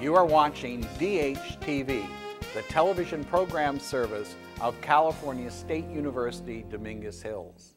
You are watching DHTV, the television program service of California State University, Dominguez Hills.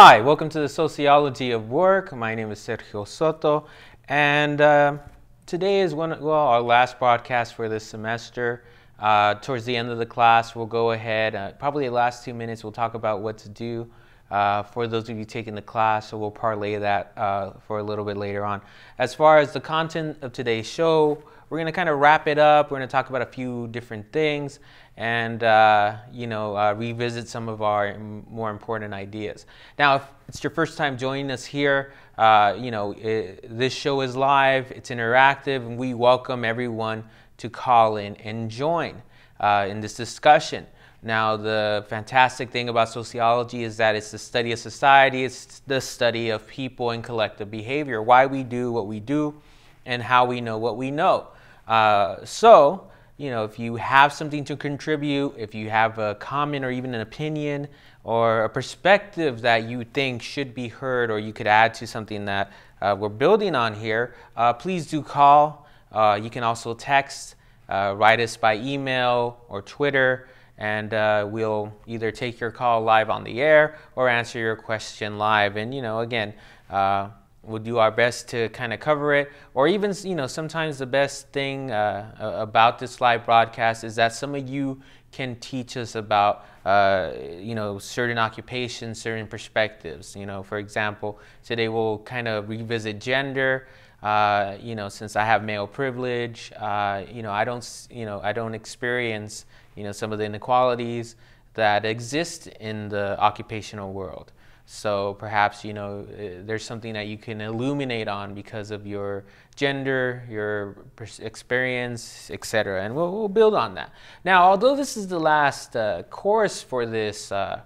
Hi, welcome to the Sociology of Work. My name is Sergio Soto, and uh, today is one well our last broadcast for this semester. Uh, towards the end of the class, we'll go ahead. Uh, probably the last two minutes, we'll talk about what to do uh, for those of you taking the class. So we'll parlay that uh, for a little bit later on. As far as the content of today's show, we're going to kind of wrap it up. We're going to talk about a few different things and uh, you know uh, revisit some of our more important ideas. Now, if it's your first time joining us here, uh, you know it, this show is live, it's interactive, and we welcome everyone to call in and join uh, in this discussion. Now, the fantastic thing about sociology is that it's the study of society, it's the study of people and collective behavior, why we do what we do, and how we know what we know. Uh, so, you know, if you have something to contribute, if you have a comment or even an opinion or a perspective that you think should be heard or you could add to something that uh, we're building on here, uh, please do call. Uh, you can also text, uh, write us by email or Twitter, and uh, we'll either take your call live on the air or answer your question live. And, you know, again, uh, we'll do our best to kind of cover it. Or even, you know, sometimes the best thing uh, about this live broadcast is that some of you can teach us about, uh, you know, certain occupations, certain perspectives. You know, for example, today we'll kind of revisit gender. Uh, you know, since I have male privilege, uh, you know, I don't, you know, I don't experience, you know, some of the inequalities that exist in the occupational world. So perhaps you know uh, there's something that you can illuminate on because of your gender, your experience, etc. And we'll, we'll, build on that. Now, although this is the last uh, course for this uh,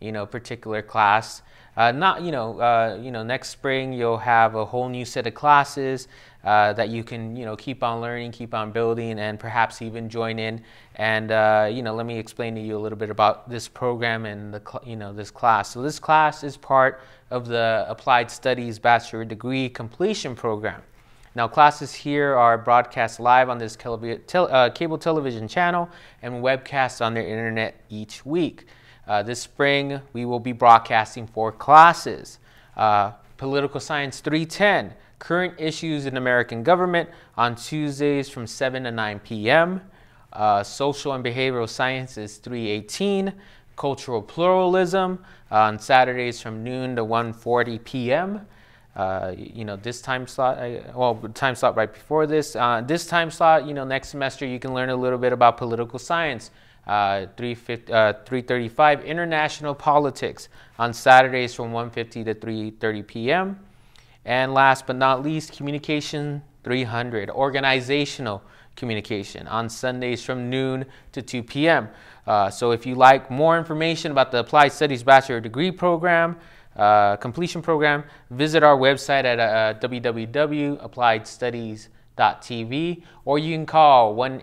you know particular class, uh, not you know uh, you know next spring you'll have a whole new set of classes uh, that you can you know keep on learning, keep on building, and perhaps even join in. And uh, you know let me explain to you a little bit about this program and the you know this class. So this class is part of the Applied Studies Bachelor Degree Completion Program. Now classes here are broadcast live on this uh, cable television channel and webcast on the internet each week. Uh, this spring, we will be broadcasting four classes. Uh, Political Science 310, Current Issues in American Government on Tuesdays from 7 to 9 p.m. Uh, Social and Behavioral Sciences 318, Cultural Pluralism on Saturdays from noon to 1.40 p.m. Uh, you know, this time slot, I, well, time slot right before this. Uh, this time slot, you know, next semester you can learn a little bit about political science uh, 335 uh, International Politics on Saturdays from 1.50 to 3.30 p.m. And last but not least, Communication 300, Organizational Communication on Sundays from noon to 2 p.m. Uh, so if you like more information about the Applied Studies Bachelor Degree Program, uh, completion program, visit our website at uh, www.appliedstudies.tv or you can call 1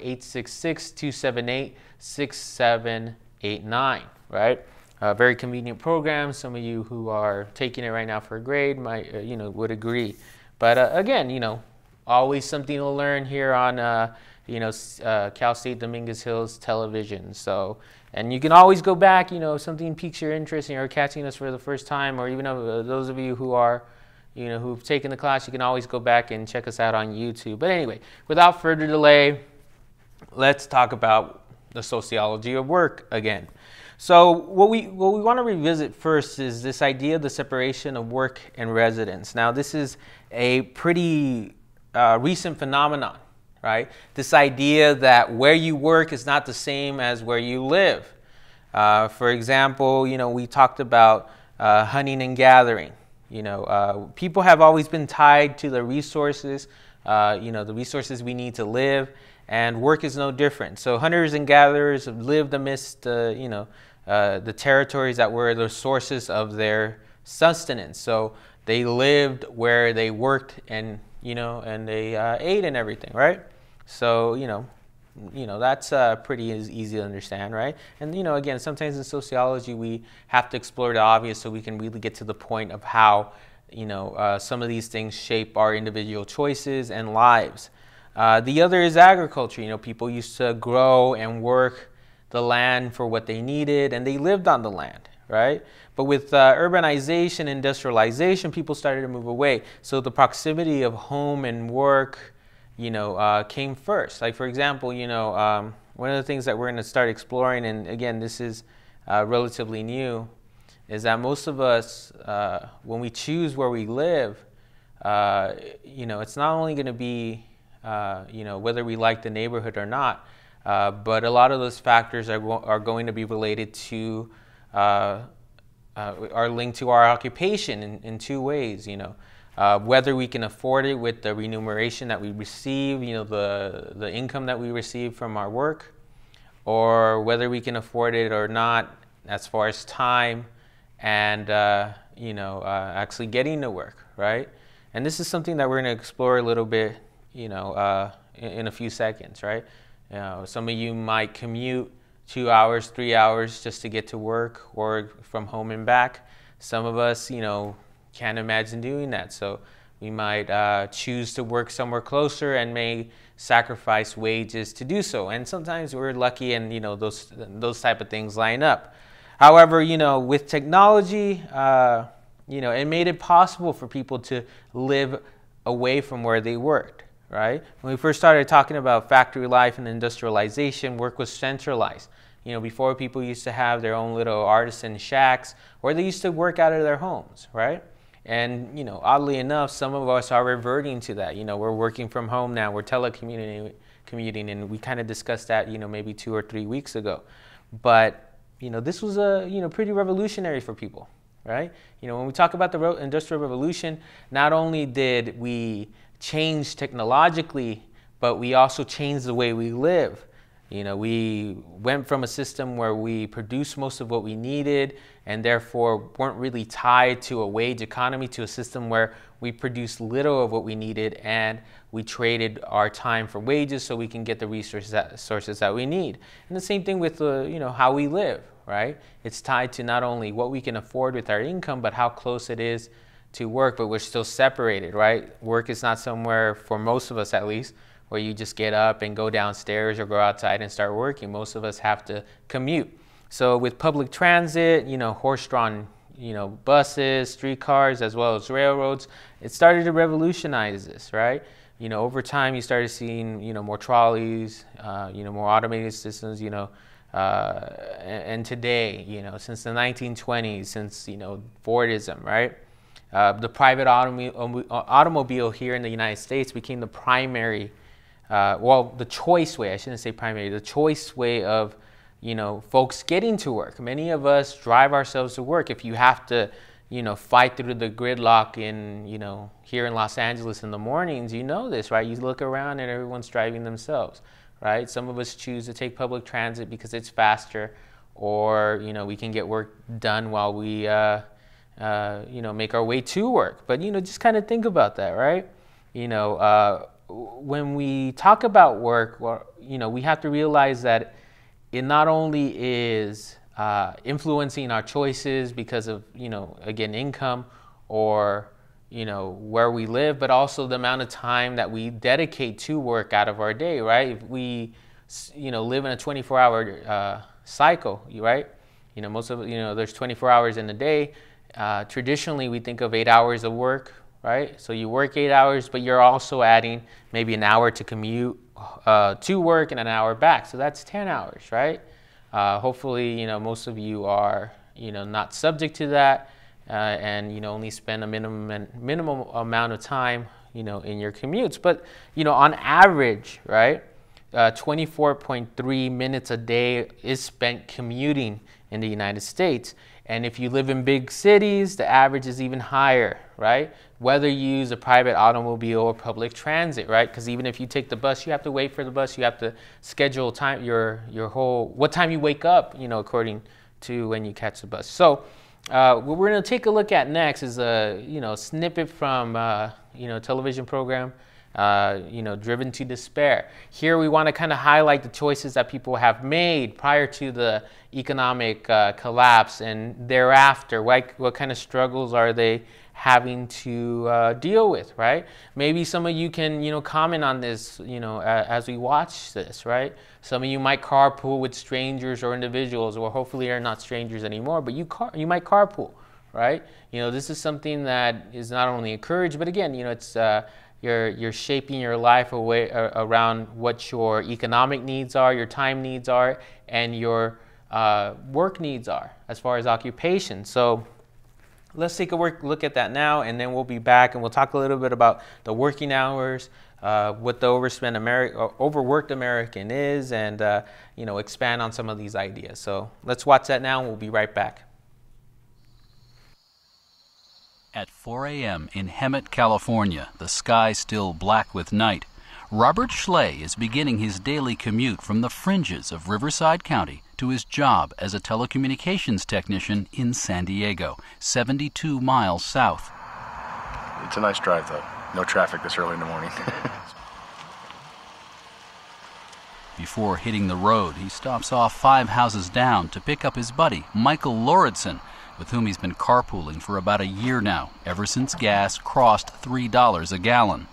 866 278 6789, right? A very convenient program. Some of you who are taking it right now for a grade might, uh, you know, would agree. But uh, again, you know, always something to learn here on, uh, you know, uh, Cal State Dominguez Hills television. So, and you can always go back, you know, if something piques your interest and you're catching us for the first time, or even uh, those of you who are, you know, who've taken the class, you can always go back and check us out on YouTube. But anyway, without further delay, let's talk about the sociology of work again. So what we what we want to revisit first is this idea of the separation of work and residence. Now this is a pretty uh, recent phenomenon, right? This idea that where you work is not the same as where you live. Uh, for example, you know, we talked about uh, hunting and gathering. You know, uh, people have always been tied to the resources, uh, you know, the resources we need to live, and work is no different. So hunters and gatherers have lived amidst, uh, you know, uh, the territories that were the sources of their sustenance. So they lived where they worked and, you know, and they ate and everything, right? So, you know, you know that's uh, pretty easy to understand right and you know again sometimes in sociology we have to explore the obvious so we can really get to the point of how you know uh, some of these things shape our individual choices and lives uh, the other is agriculture. You know people used to grow and work the land for what they needed and they lived on the land right? But with uh, urbanization industrialization people started to move away. So the proximity of home and work you know, uh, came first. Like for example, you know, um, one of the things that we're going to start exploring, and again, this is uh, relatively new, is that most of us, uh, when we choose where we live, you know, it's not only going to be, uh, you know, whether we like the neighborhood or not, uh, but a lot of those factors are, are going to be related to, are linked to our occupation in, in two ways, you know. Uh, whether we can afford it with the remuneration that we receive, you know, the, the income that we receive from our work, or whether we can afford it or not as far as time and, uh, you know, uh, actually getting to work, right? And this is something that we're going to explore a little bit, you know, uh, in, in, a few seconds, right? You know, some of you might commute two hours, three hours just to get to work or from home and back. Some of us, you know, can't imagine doing that. So we might uh, choose to work somewhere closer and may sacrifice wages to do so. And sometimes we're lucky and you know those those type of things line up. However, you know with technology, uh, you know it made it possible for people to live away from where they worked. Right? When we first started talking about factory life and industrialization, work was centralized. You know, before people used to have their own little artisan shacks, or they used to work out of their homes, right? And you know, oddly enough, some of us are reverting to that. You know, we're working from home now. We're telecommuting, commuting, and we kind of discussed that. You know, maybe two or three weeks ago. But you know, this was a you know pretty revolutionary for people, right? You know, when we talk about the industrial revolution, not only did we change technologically, but we also changed the way we live. You know, we went from a system where we produced most of what we needed and therefore weren't really tied to a wage economy, to a system where we produced little of what we needed and we traded our time for wages so we can get the resources that, sources that we need. And the same thing with uh, you know, how we live, right? It's tied to not only what we can afford with our income, but how close it is to work, but we're still separated, right? Work is not somewhere, for most of us at least, where you just get up and go downstairs or go outside and start working. Most of us have to commute. So with public transit, you know, horse-drawn, you know, buses, streetcars, as well as railroads, it started to revolutionize this, right? You know, over time you started seeing, you know, more trolleys, uh, you know, more automated systems, you know, uh, and, and, today, you know, since the 1920s, since, you know, Fordism, right? Uh, the private automobile, automobile here in the United States became the primary uh, well, the choice way, I shouldn't say primary, the choice way of, you know, folks getting to work. Many of us drive ourselves to work. If you have to, you know, fight through the gridlock in, you know, here in Los Angeles in the mornings, you know this, right? You look around and everyone's driving themselves, right? Some of us choose to take public transit because it's faster or, you know, we can get work done while we, uh, uh, you know, make our way to work. But, you know, just kind of think about that, right? You know, uh, when we talk about work, well, you know, we have to realize that it not only is uh, influencing our choices because of, you know, again, income or, you know, where we live, but also the amount of time that we dedicate to work out of our day, right? If we, you know, live in a 24 hour uh, cycle, right? You know, most of, you know, there's 24 hours in a day. Uh, traditionally, we think of eight hours of work right? So you work eight hours, but you're also adding maybe an hour to commute uh, to work and an hour back. So that's 10 hours, right? Uh, hopefully, you know, most of you are, you know, not subject to that uh, and, you know, only spend a minimum, minimum amount of time, you know, in your commutes. But, you know, on average, right, uh, 24.3 minutes a day is spent commuting in the United States. And if you live in big cities, the average is even higher, right? Whether you use a private automobile or public transit, right? Because even if you take the bus, you have to wait for the bus. You have to schedule time your your whole what time you wake up, you know, according to when you catch the bus. So. Uh, what we're going to take a look at next is a you know snippet from uh, you know television program uh, you know, driven to despair. Here we want to kind of highlight the choices that people have made prior to the economic uh, collapse and thereafter. What, what kind of struggles are they having to uh, deal with, right? Maybe some of you can, you know, comment on this, you know, as we watch this, right? Some of you might carpool with strangers or individuals, or hopefully are not strangers anymore, but you car- you might carpool, right? You know, this is something that is not only encouraged, but again, you know, it's uh, you're, you're shaping your life away, uh, around what your economic needs are, your time needs are, and your uh, work needs are as far as occupation. So let's take a work, look at that now, and then we'll be back and we'll talk a little bit about the working hours, uh, what the overspent Ameri- overworked American is, and uh, you know expand on some of these ideas. So let's watch that now, and we'll be right back. At 4 a.m. in Hemet, California, the sky still black with night, Robert Schley is beginning his daily commute from the fringes of Riverside County to his job as a telecommunications technician in San Diego, 72 miles south. It's a nice drive, though. No traffic this early in the morning. Before hitting the road, he stops off five houses down to pick up his buddy, Michael Lauritsen, with whom he's been carpooling for about a year now, ever since gas crossed $3 a gallon.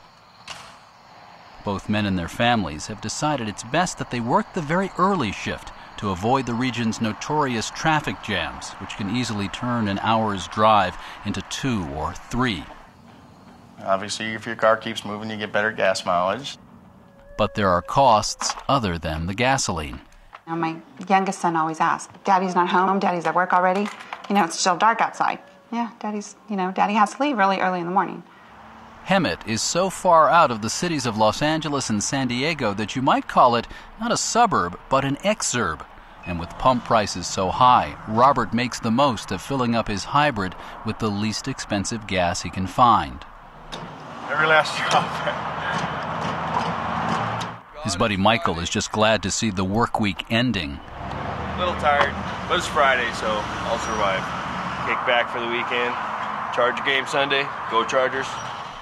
Both men and their families have decided it's best that they work the very early shift to avoid the region's notorious traffic jams, which can easily turn an hour's drive into two or three. Obviously, if your car keeps moving, you get better gas mileage. But there are costs other than the gasoline. Now my youngest son always asks, Daddy's not home, Daddy's at work already you know, it's still dark outside. Yeah, daddy's, you know, daddy has to leave really early in the morning. Hemet is so far out of the cities of Los Angeles and San Diego that you might call it not a suburb, but an exurb. And with pump prices so high, Robert makes the most of filling up his hybrid with the least expensive gas he can find. Every last drop. His buddy Michael is just glad to see the work week ending. Little tired, but it's Friday, so I'll survive. Kick back for the weekend. Charger game Sunday. Go Chargers.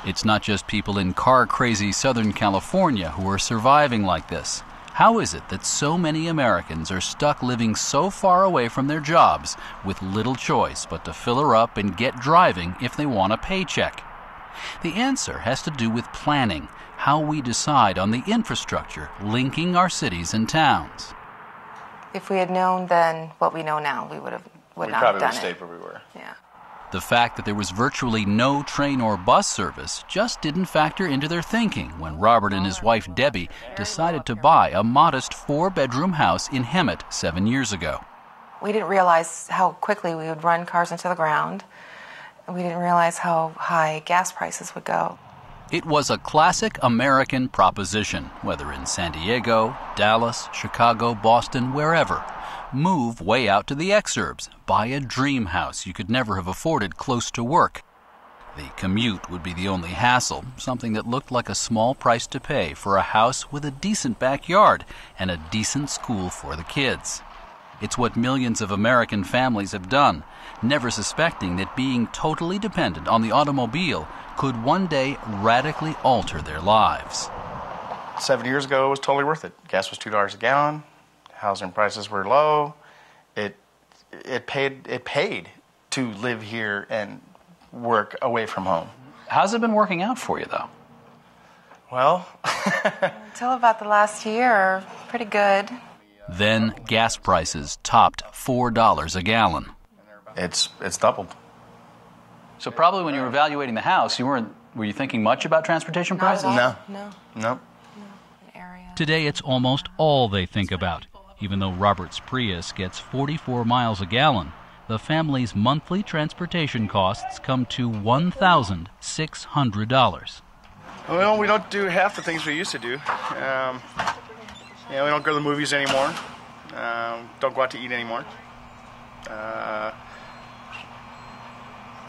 It's not just people in car crazy Southern California who are surviving like this. How is it that so many Americans are stuck living so far away from their jobs with little choice but to fill her up and get driving if they want a paycheck? The answer has to do with planning, how we decide on the infrastructure linking our cities and towns. If we had known then what we know now, we would have would we not probably have would done stayed it. where we were. Yeah. The fact that there was virtually no train or bus service just didn't factor into their thinking when Robert and his wife Debbie decided to buy a modest four bedroom house in Hemet seven years ago. We didn't realize how quickly we would run cars into the ground. We didn't realize how high gas prices would go. It was a classic American proposition, whether in San Diego, Dallas, Chicago, Boston, wherever. Move way out to the exurbs, buy a dream house you could never have afforded close to work. The commute would be the only hassle, something that looked like a small price to pay for a house with a decent backyard and a decent school for the kids. It's what millions of American families have done, never suspecting that being totally dependent on the automobile could one day radically alter their lives. Seven years ago, it was totally worth it. Gas was two dollars a gallon. Housing prices were low. It it paid it paid to live here and work away from home. How's it been working out for you, though? Well, Until about the last year, pretty good. Then gas prices topped $4 a gallon. It's it's doubled. So probably when you were evaluating the house, you weren't were you thinking much about transportation Not prices? No. No. No. Today it's almost all they think about. Even though Robert's Prius gets 44 miles a gallon, the family's monthly transportation costs come to $1,600. Well, we don't do half the things we used to do. Um, you know, we don't go to the movies anymore. Um, don't go out to eat anymore. Uh,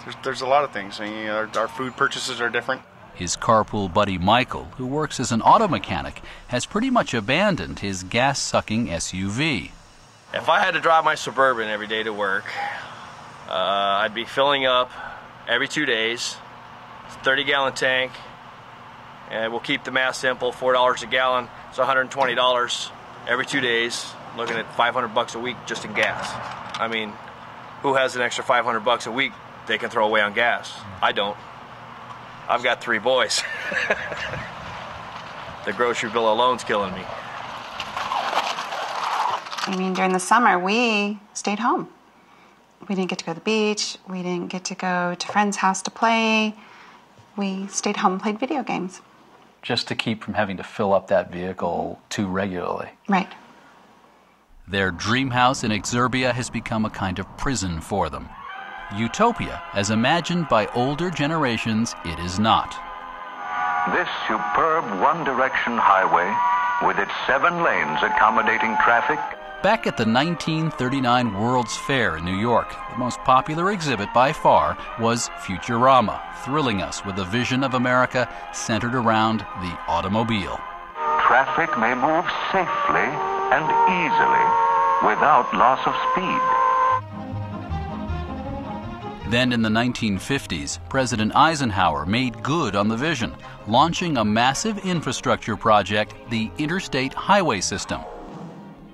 there's, there's a lot of things. I mean, our, our food purchases are different. His carpool buddy Michael, who works as an auto mechanic, has pretty much abandoned his gas sucking SUV. If I had to drive my Suburban every day to work, uh, I'd be filling up every two days, 30 gallon tank, and we'll keep the math simple $4 a gallon, it's $120 every two days, looking at 500 bucks a week just in gas. I mean, who has an extra 500 bucks a week they can throw away on gas? I don't. I've got three boys. the grocery bill alone's killing me. I mean, during the summer, we stayed home. We didn't get to go to the beach. We didn't get to go to friends' house to play. We stayed home and played video games. Just to keep from having to fill up that vehicle too regularly. Right. Their dream house in Exurbia has become a kind of prison for them. Utopia, as imagined by older generations, it is not. This superb one direction highway, with its seven lanes accommodating traffic, Back at the 1939 World's Fair in New York, the most popular exhibit by far was Futurama, thrilling us with a vision of America centered around the automobile. traffic may move safely and easily without loss of speed. Then in the 1950s, President Eisenhower made good on the vision, launching a massive infrastructure project, the Interstate Highway System.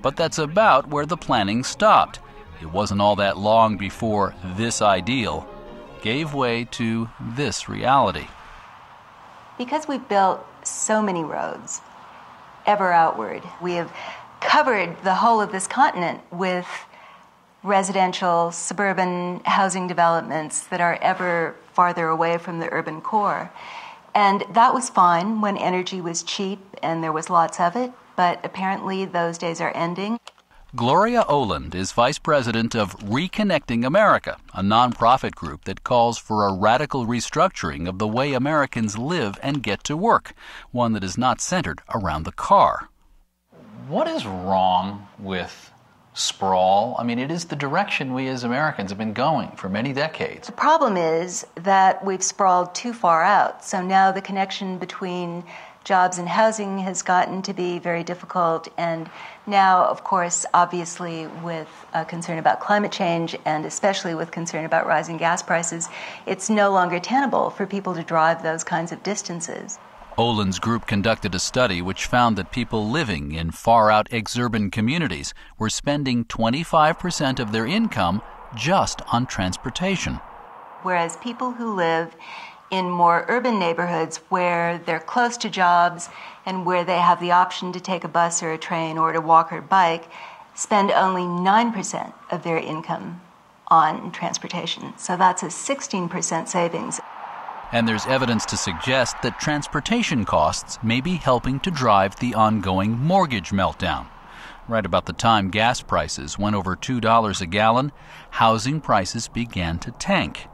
But that's about where the planning stopped. It wasn't all that long before this ideal gave way to this reality. Because we've built so many roads ever outward, we have covered the whole of this continent with residential, suburban housing developments that are ever farther away from the urban core. And that was fine when energy was cheap and there was lots of it, but apparently those days are ending. Gloria Ohland is vice president of Reconnecting America, a nonprofit group that calls for a radical restructuring of the way Americans live and get to work, one that is not centered around the car. What is wrong with sprawl? I mean, it is the direction we as Americans have been going for many decades. The problem is that we've sprawled too far out. So now the connection between jobs and housing has gotten to be very difficult. And now, of course, obviously, with concern about climate change and especially with concern about rising gas prices, it's no longer tenable for people to drive those kinds of distances. Ohland's group conducted a study which found that people living in far out exurban communities were spending 25% of their income just on transportation. Whereas people who live in more urban neighborhoods where they're close to jobs and where they have the option to take a bus or a train or to walk or bike spend only 9% of their income on transportation. So that's a 16% savings. And there's evidence to suggest that transportation costs may be helping to drive the ongoing mortgage meltdown. Right about the time gas prices went over $2 a gallon, housing prices began to tank.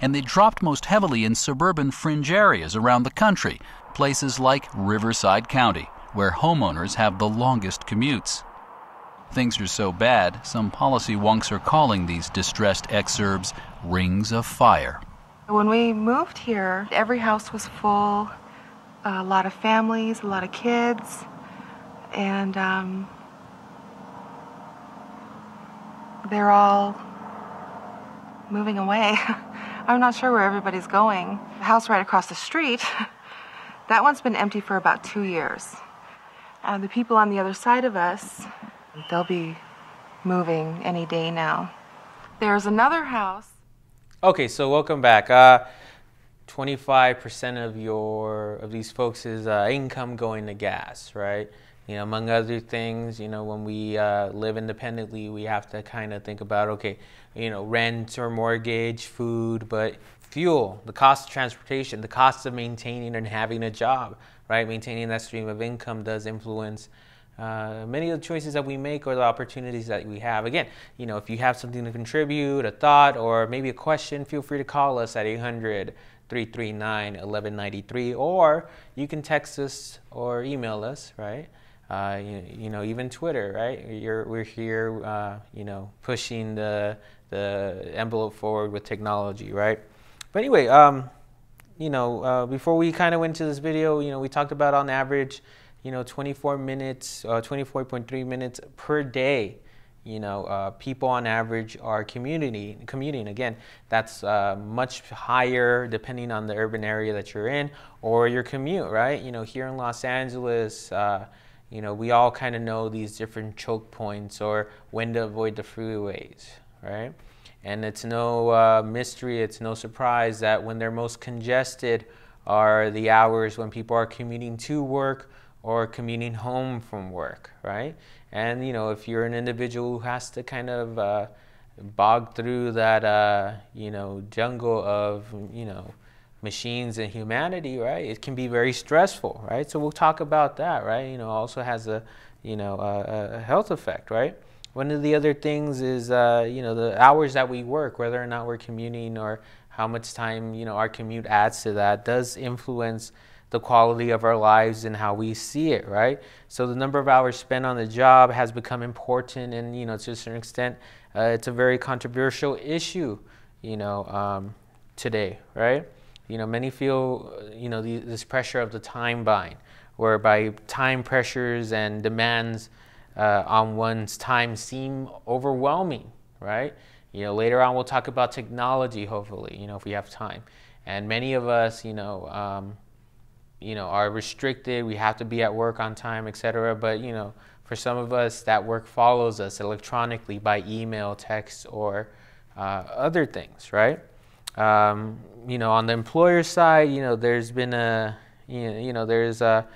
And they dropped most heavily in suburban fringe areas around the country, places like Riverside County, where homeowners have the longest commutes. Things are so bad, some policy wonks are calling these distressed exurbs rings of fire. When we moved here, every house was full, a lot of families, a lot of kids, and um, they're all moving away. I'm not sure where everybody's going. The house right across the street, that one's been empty for about two years. Uh, the people on the other side of us, they'll be moving any day now. There's another house. Okay, so welcome back. Uh, 25% of your of these folks' uh, income going to gas, right? You know, among other things, you know, when we uh, live independently, we have to kind of think about, okay, you know, rent or mortgage, food, but fuel, the cost of transportation, the cost of maintaining and having a job, right? Maintaining that stream of income does influence uh, many of the choices that we make or the opportunities that we have. Again, you know, if you have something to contribute, a thought, or maybe a question, feel free to call us at 800 339 1193, or you can text us or email us, right? uh, you, you, know, even Twitter, right? You're, we're here, uh, you know, pushing the, the envelope forward with technology, right? But anyway, um, you know, uh, before we kind of went to this video, you know, we talked about on average, you know, 24 minutes, uh, 24.3 minutes per day. You know, uh, people on average are community commuting. Again, that's uh, much higher depending on the urban area that you're in or your commute, right? You know, here in Los Angeles, uh, you know, we all kind of know these different choke points or when to avoid the freeways, right? And it's no uh, mystery, it's no surprise that when they're most congested are the hours when people are commuting to work or commuting home from work, right? And you know, if you're an individual who has to kind of uh, bog through that, uh, you know, jungle of, you know, machines and humanity, right? It can be very stressful, right? So we'll talk about that, right? You know, also has a, you know, a, a health effect, right? One of the other things is, uh, you know, the hours that we work, whether or not we're commuting or how much time, you know, our commute adds to that does influence the quality of our lives and how we see it, right? So the number of hours spent on the job has become important and, you know, to a certain extent, uh, it's a very controversial issue, you know, um, today, right? You know, many feel, you know, the, this pressure of the time bind, whereby time pressures and demands uh, on one's time seem overwhelming, right? You know, later on we'll talk about technology, hopefully, you know, if we have time. And many of us, you know, um, you know, are restricted. We have to be at work on time, etc. But you know, for some of us, that work follows us electronically by email, text, or uh, other things, right? Um, you know, on the employer side, you know, there's been a, you know, there's a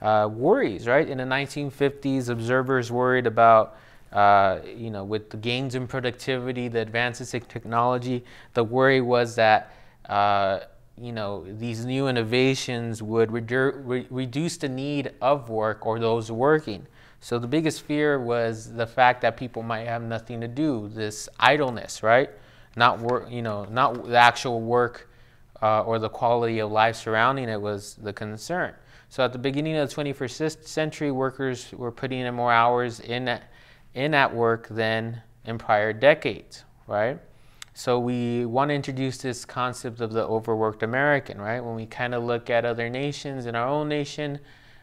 uh, worries, right? In the 1950s, observers worried about, uh, you know, with the gains in productivity, the advances in technology, the worry was that, uh, you know, these new innovations would redu re reduce the need of work or those working. So the biggest fear was the fact that people might have nothing to do, this idleness, right? Not work, you know, not the actual work uh, or the quality of life surrounding it was the concern. So at the beginning of the 21st century, workers were putting in more hours in, in at work than in prior decades, right? So we want to introduce this concept of the overworked American, right? When we kind of look at other nations in our own nation,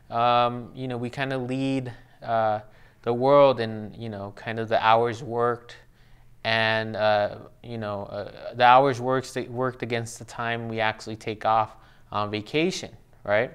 um, you know, we kind of lead uh, the world in, you know, kind of the hours worked and, uh, you know, uh, the hours worked, worked against the time we actually take off on vacation, right?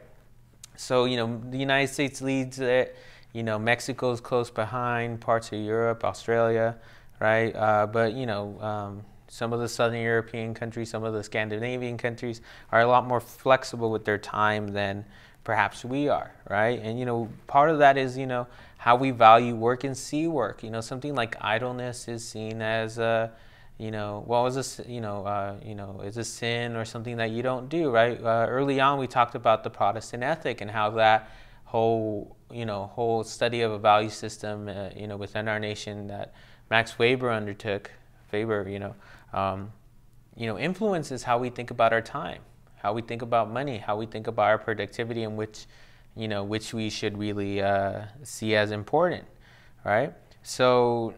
So, you know, the United States leads it. You know, Mexico is close behind, parts of Europe, Australia, right? Uh, but, you know, um, some of the Southern European countries, some of the Scandinavian countries are a lot more flexible with their time than perhaps we are, right? And, you know, part of that is, you know, how we value work and see work. You know, something like idleness is seen as a, you know, what was this, you know, uh, you know, is a sin or something that you don't do, right? Uh, early on, we talked about the Protestant ethic and how that whole, you know, whole study of a value system, uh, you know, within our nation that Max Weber undertook, Weber, you know, um, you know, influences how we think about our time, how we think about money, how we think about our productivity, and which, you know, which we should really uh, see as important, right? So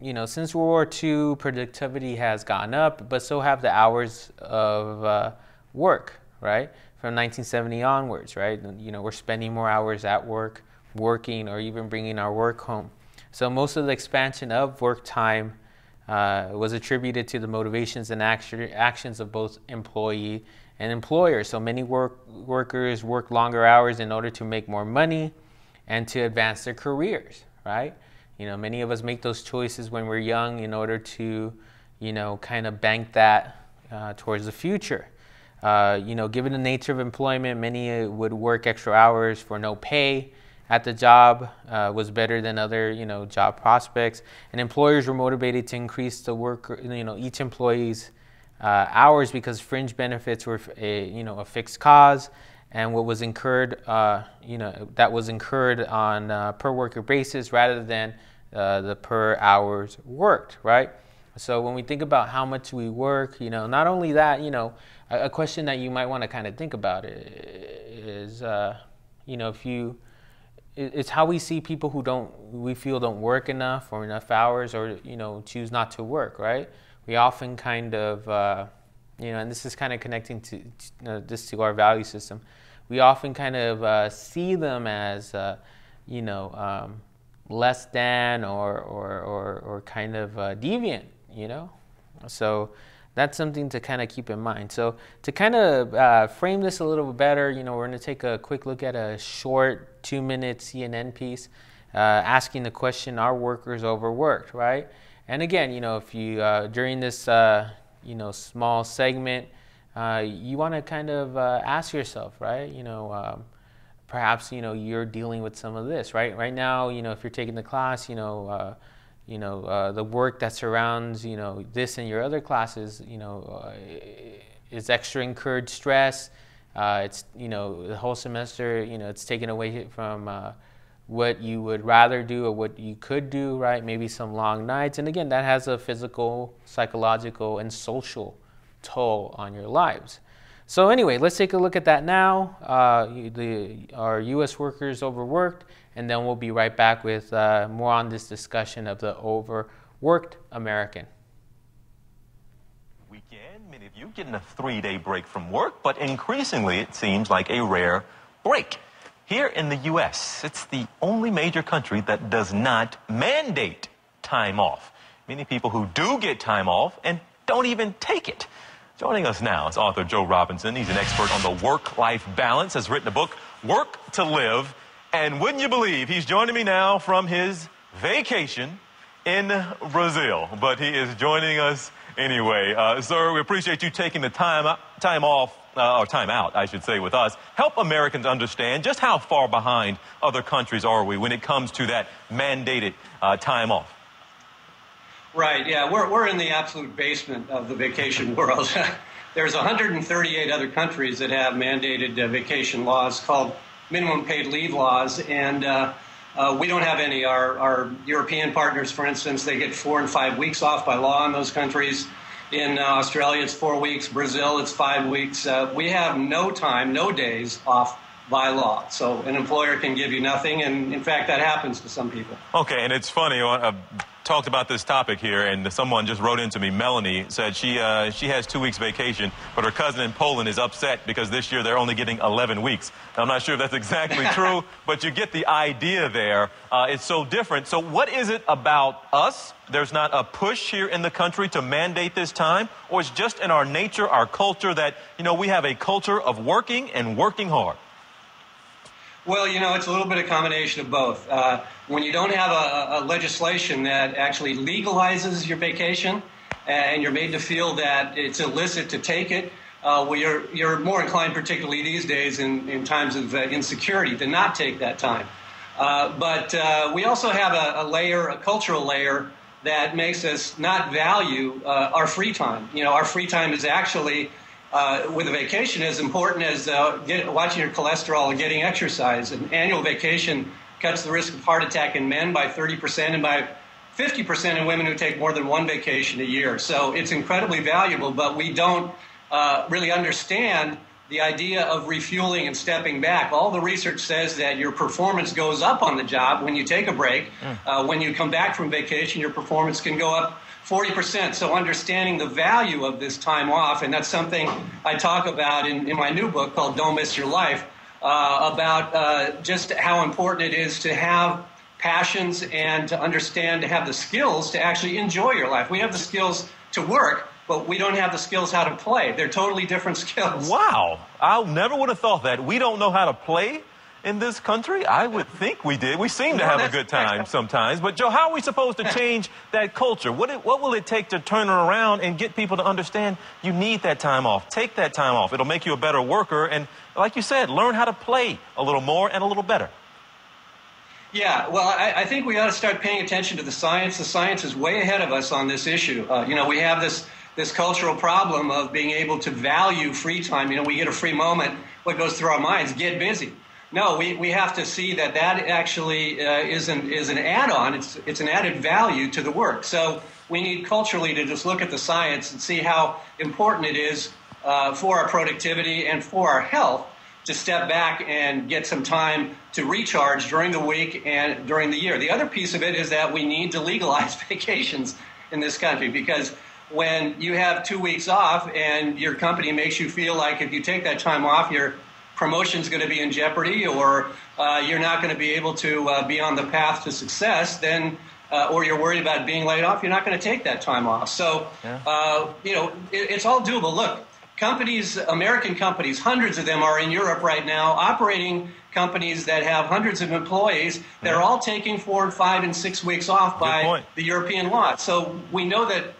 you know, since World War II, productivity has gone up, but so have the hours of uh, work, right? From 1970 onwards, right? You know, we're spending more hours at work, working, or even bringing our work home. So most of the expansion of work time uh, was attributed to the motivations and action, actions of both employee and employer. So many work, workers work longer hours in order to make more money and to advance their careers, right? You know, many of us make those choices when we're young in order to, you know, kind of bank that uh, towards the future. Uh, you know, given the nature of employment, many uh, would work extra hours for no pay at the job uh, was better than other, you know, job prospects. And employers were motivated to increase the work, you know, each employee's uh, hours because fringe benefits were, a, you know, a fixed cause and what was incurred, uh, you know, that was incurred on per worker basis rather than uh, the per hours worked, right? So when we think about how much we work, you know, not only that, you know, a, a question that you might want to kind of think about is, uh, you know, if you it's how we see people who don't we feel don't work enough or enough hours or you know choose not to work right? We often kind of uh, you know and this is kind of connecting to, to uh, this to our value system. We often kind of uh, see them as uh, you know um, less than or or, or, or kind of uh, deviant you know? So that's something to kind of keep in mind. So to kind of uh, frame this a little bit better, you know, we're going to take a quick look at a short two-minute CNN piece uh, asking the question, "Are workers overworked?" Right? And again, you know, if you uh, during this uh, you know small segment, uh, you want to kind of uh, ask yourself, right? You know. Um, perhaps you know you're dealing with some of this right right now you know if you're taking the class you know you know, uh, the work that surrounds, you know, this and your other classes, you know, uh, is extra incurred stress. Uh, it's, you know, the whole semester, you know, it's taken away from uh, what you would rather do or what you could do, right? Maybe some long nights. And again, that has a physical, psychological, and social toll on your lives. So anyway, let's take a look at that now. Uh, the, our U.S. workers overworked, and then we'll be right back with uh, more on this discussion of the overworked American. Weekend, many of you getting a three-day break from work, but increasingly it seems like a rare break. Here in the U.S., it's the only major country that does not mandate time off. Many people who do get time off and don't even take it. Joining us now is author Joe Robinson. He's an expert on the work-life balance, has written a book, Work to Live. And wouldn't you believe he's joining me now from his vacation in Brazil. But he is joining us anyway. Uh, sir, we appreciate you taking the time, time off, uh, or time out, I should say, with us. Help Americans understand just how far behind other countries are we when it comes to that mandated uh, time off. Right, yeah, we're, we're in the absolute basement of the vacation world. There's 138 other countries that have mandated uh, vacation laws called minimum paid leave laws, and uh, uh, we don't have any. Our, our, European partners, for instance, they get four and five weeks off by law in those countries. In uh, Australia, it's four weeks. Brazil, it's five weeks. Uh, we have no time, no days off by law. So an employer can give you nothing, and in fact, that happens to some people. Okay, and it's funny. Talked about this topic here, and someone just wrote into me. Melanie said she uh, she has two weeks vacation, but her cousin in Poland is upset because this year they're only getting 11 weeks. Now, I'm not sure if that's exactly true, but you get the idea there. Uh, it's so different. So, what is it about us? There's not a push here in the country to mandate this time, or it's just in our nature, our culture that you know we have a culture of working and working hard. Well, you know, it's a little bit of combination of both. Uh, when you don't have a, a, legislation that actually legalizes your vacation, and you're made to feel that it's illicit to take it, uh, well, you're, you're more inclined, particularly these days in, in times of uh, insecurity, to not take that time. Uh, but uh, we also have a, a, layer, a cultural layer, that makes us not value uh, our free time. You know, our free time is actually uh, with a vacation as important as uh, get, watching your cholesterol and getting exercise. An annual vacation cuts the risk of heart attack in men by 30% and by 50% in women who take more than one vacation a year. So it's incredibly valuable, but we don't uh, really understand the idea of refueling and stepping back. All the research says that your performance goes up on the job when you take a break. Mm. Uh, when you come back from vacation, your performance can go up 40%. So understanding the value of this time off, and that's something I talk about in, in my new book called Don't Miss Your Life, uh, about uh, just how important it is to have passions and to understand, to have the skills to actually enjoy your life. We have the skills to work, but we don't have the skills how to play. They're totally different skills. Wow. I never would have thought that. We don't know how to play in this country? I would think we did. We seem to have a good time sometimes. But, Joe, how are we supposed to change that culture? What, it, what will it take to turn it around and get people to understand you need that time off? Take that time off. It'll make you a better worker. And, like you said, learn how to play a little more and a little better. Yeah, well, I, I, think we ought to start paying attention to the science. The science is way ahead of us on this issue. Uh, you know, we have this this cultural problem of being able to value free time. You know, we get a free moment. What goes through our minds? Get busy. No, we, we have to see that that actually uh, is, an, is an add-on. It's, it's an added value to the work. So we need culturally to just look at the science and see how important it is uh, for our productivity and for our health to step back and get some time to recharge during the week and during the year. The other piece of it is that we need to legalize vacations in this country because when you have two weeks off and your company makes you feel like if you take that time off, your promotion's going to be in jeopardy or uh, you're not going to be able to uh, be on the path to success, then uh, or you're worried about being laid off, you're not going to take that time off. So, yeah. Uh, you know, it, it's all doable. Look, companies, American companies, hundreds of them are in Europe right now, operating companies that have hundreds of employees. They're all taking four and five and six weeks off by the European law. So we know that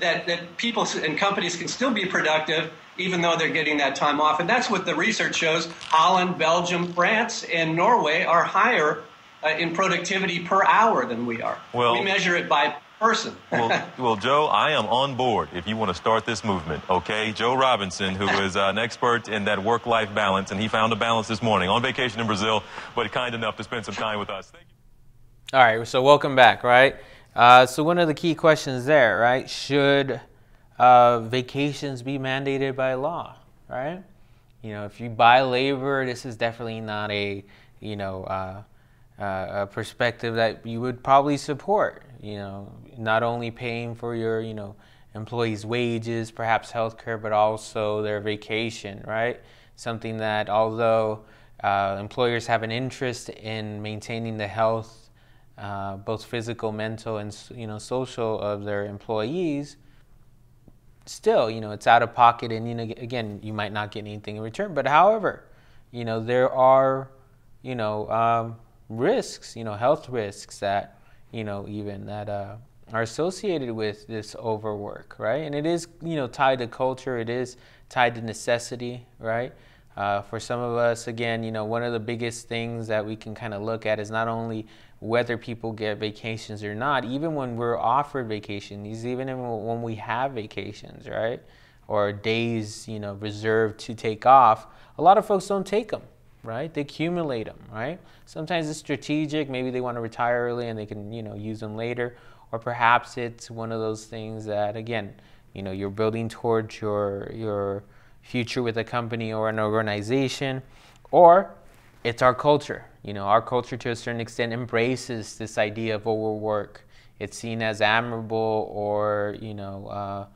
that, that people and companies can still be productive even though they're getting that time off. And that's what the research shows. Holland, Belgium, France, and Norway are higher uh, in productivity per hour than we are. Well, we measure it by person. well, well, Joe, I am on board if you want to start this movement, okay? Joe Robinson, who is uh, an expert in that work life balance, and he found a balance this morning on vacation in Brazil, but kind enough to spend some time with us. Thank you. All right, so welcome back, right? Uh, so one of the key questions there, right? Should uh, vacations be mandated by law, right? You know, if you buy labor, this is definitely not a, you know, uh, uh, a perspective that you would probably support. You know, not only paying for your, you know, employees' wages, perhaps health care, but also their vacation, right? Something that although uh, employers have an interest in maintaining the health uh, both physical, mental, and you know social of their employees, still you know it's out of pocket, and you know again you might not get anything in return. But however, you know there are you know um, risks, you know health risks that you know even that uh, are associated with this overwork, right? And it is you know tied to culture. It is tied to necessity, right? Uh, for some of us, again, you know, one of the biggest things that we can kind of look at is not only whether people get vacations or not, even when we're offered vacations, even when we have vacations, right? Or days, you know, reserved to take off, a lot of folks don't take them, right? They accumulate them, right? Sometimes it's strategic. Maybe they want to retire early and they can, you know, use them later. Or perhaps it's one of those things that, again, you know, you're building towards your, your future with a company or an organization. Or it's our culture. You know, our culture to a certain extent embraces this idea of overwork. It's seen as admirable or, you know, uh,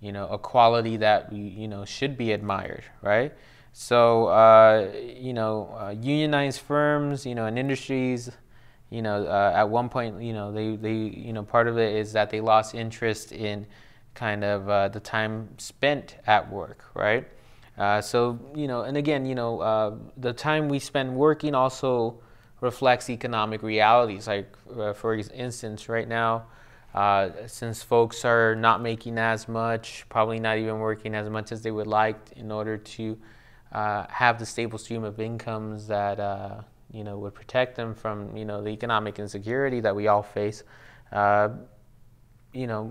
you know, a quality that you know, should be admired, right? So, uh, you know, uh, unionized firms, you know, and industries, you know, uh, at one point, you know, they, they, you know, part of it is that they lost interest in kind of uh, the time spent at work, right? Uh, so, you know, and again, you know, uh, the time we spend working also reflects economic realities. Like, uh, for instance, right now, uh, since folks are not making as much, probably not even working as much as they would like in order to uh, have the stable stream of incomes that, you know, would protect them from, you know, the economic insecurity that we all face. you know,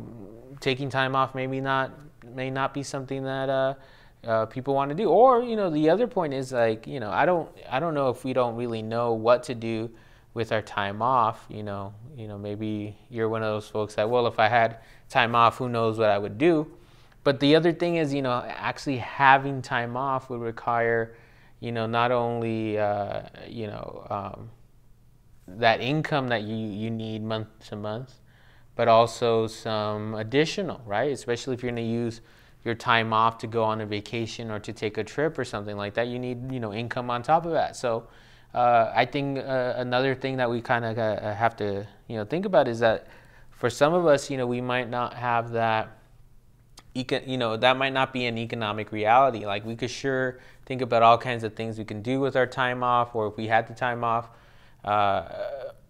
taking time off maybe not may not be something that uh, people want to do. Or you know, the other point is like you know, I don't I don't know if we don't really know what to do with our time off. You know, you know, maybe you're one of those folks that well, if I had time off, who knows what I would do. But the other thing is, you know, actually having time off would require, you know, not only uh, you know um, that income that you you need month to month, but also some additional, right? Especially if you're going to use your time off to go on a vacation or to take a trip or something like that, you need you know income on top of that. So uh, I think uh, another thing that we kind of uh, have to you know think about is that for some of us, you know, we might not have that. you know, that might not be an economic reality. Like we could sure think about all kinds of things we can do with our time off, or if we had the time off. Uh,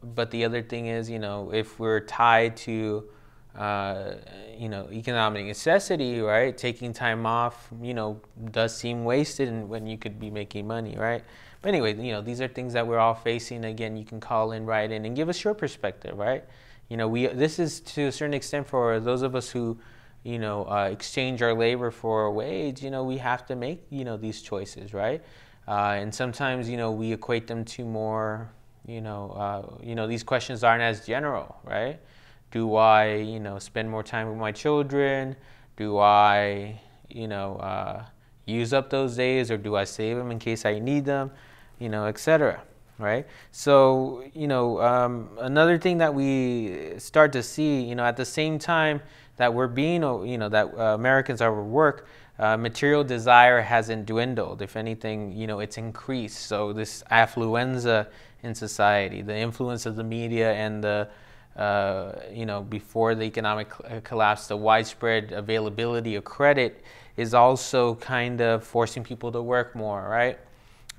but the other thing is, you know, if we're tied to uh, you know, economic necessity, right? Taking time off, you know, does seem wasted when you could be making money, right? But anyway, you know, these are things that we're all facing. Again, you can call in, write in, and give us your perspective, right? You know, we this is to a certain extent for those of us who, you know, uh, exchange our labor for a wage. You know, we have to make you know these choices, right? Uh, and sometimes you know we equate them to more, you know, uh, you know these questions aren't as general, right? Do I, you know, spend more time with my children? Do I, you know, uh, use up those days or do I save them in case I need them, you know, etc. Right. So you know, um, another thing that we start to see, you know, at the same time that we're being, you know, that uh, Americans are at work, uh, material desire hasn't dwindled. If anything, you know, it's increased. So this affluenza in society, the influence of the media and the uh, you know, before the economic uh, collapse, the widespread availability of credit is also kind of forcing people to work more, right?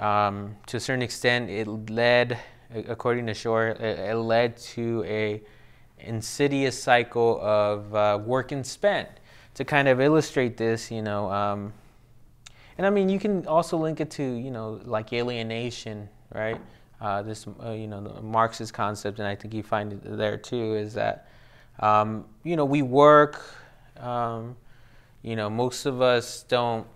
Um, to a certain extent, it led, according to Schor, it, led to a insidious cycle of uh, work and spend. To kind of illustrate this, you know, um, and I mean, you can also link it to, you know, like alienation, right? Uh, this, uh, you know, Marxist concept, and I think you find it there too, is that, um, you know, we work, um, you know, most of us don't,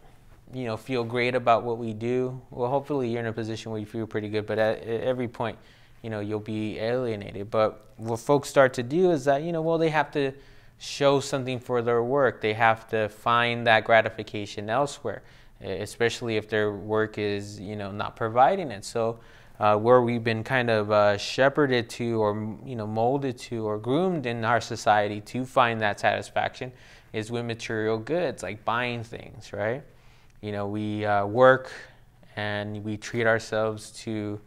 you know, feel great about what we do. Well, hopefully you're in a position where you feel pretty good, but at, at every point, you know, you'll be alienated. But what folks start to do is that, you know, well, they have to show something for their work. They have to find that gratification elsewhere, especially if their work is, you know, not providing it. So, uh, where we've been kind of uh, shepherded to or you know molded to or groomed in our society to find that satisfaction is with material goods like buying things right? You know we uh, work and we treat ourselves to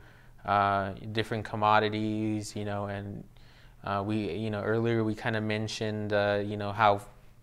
uh, different commodities you know and uh, we you know earlier we kind of mentioned uh, you know how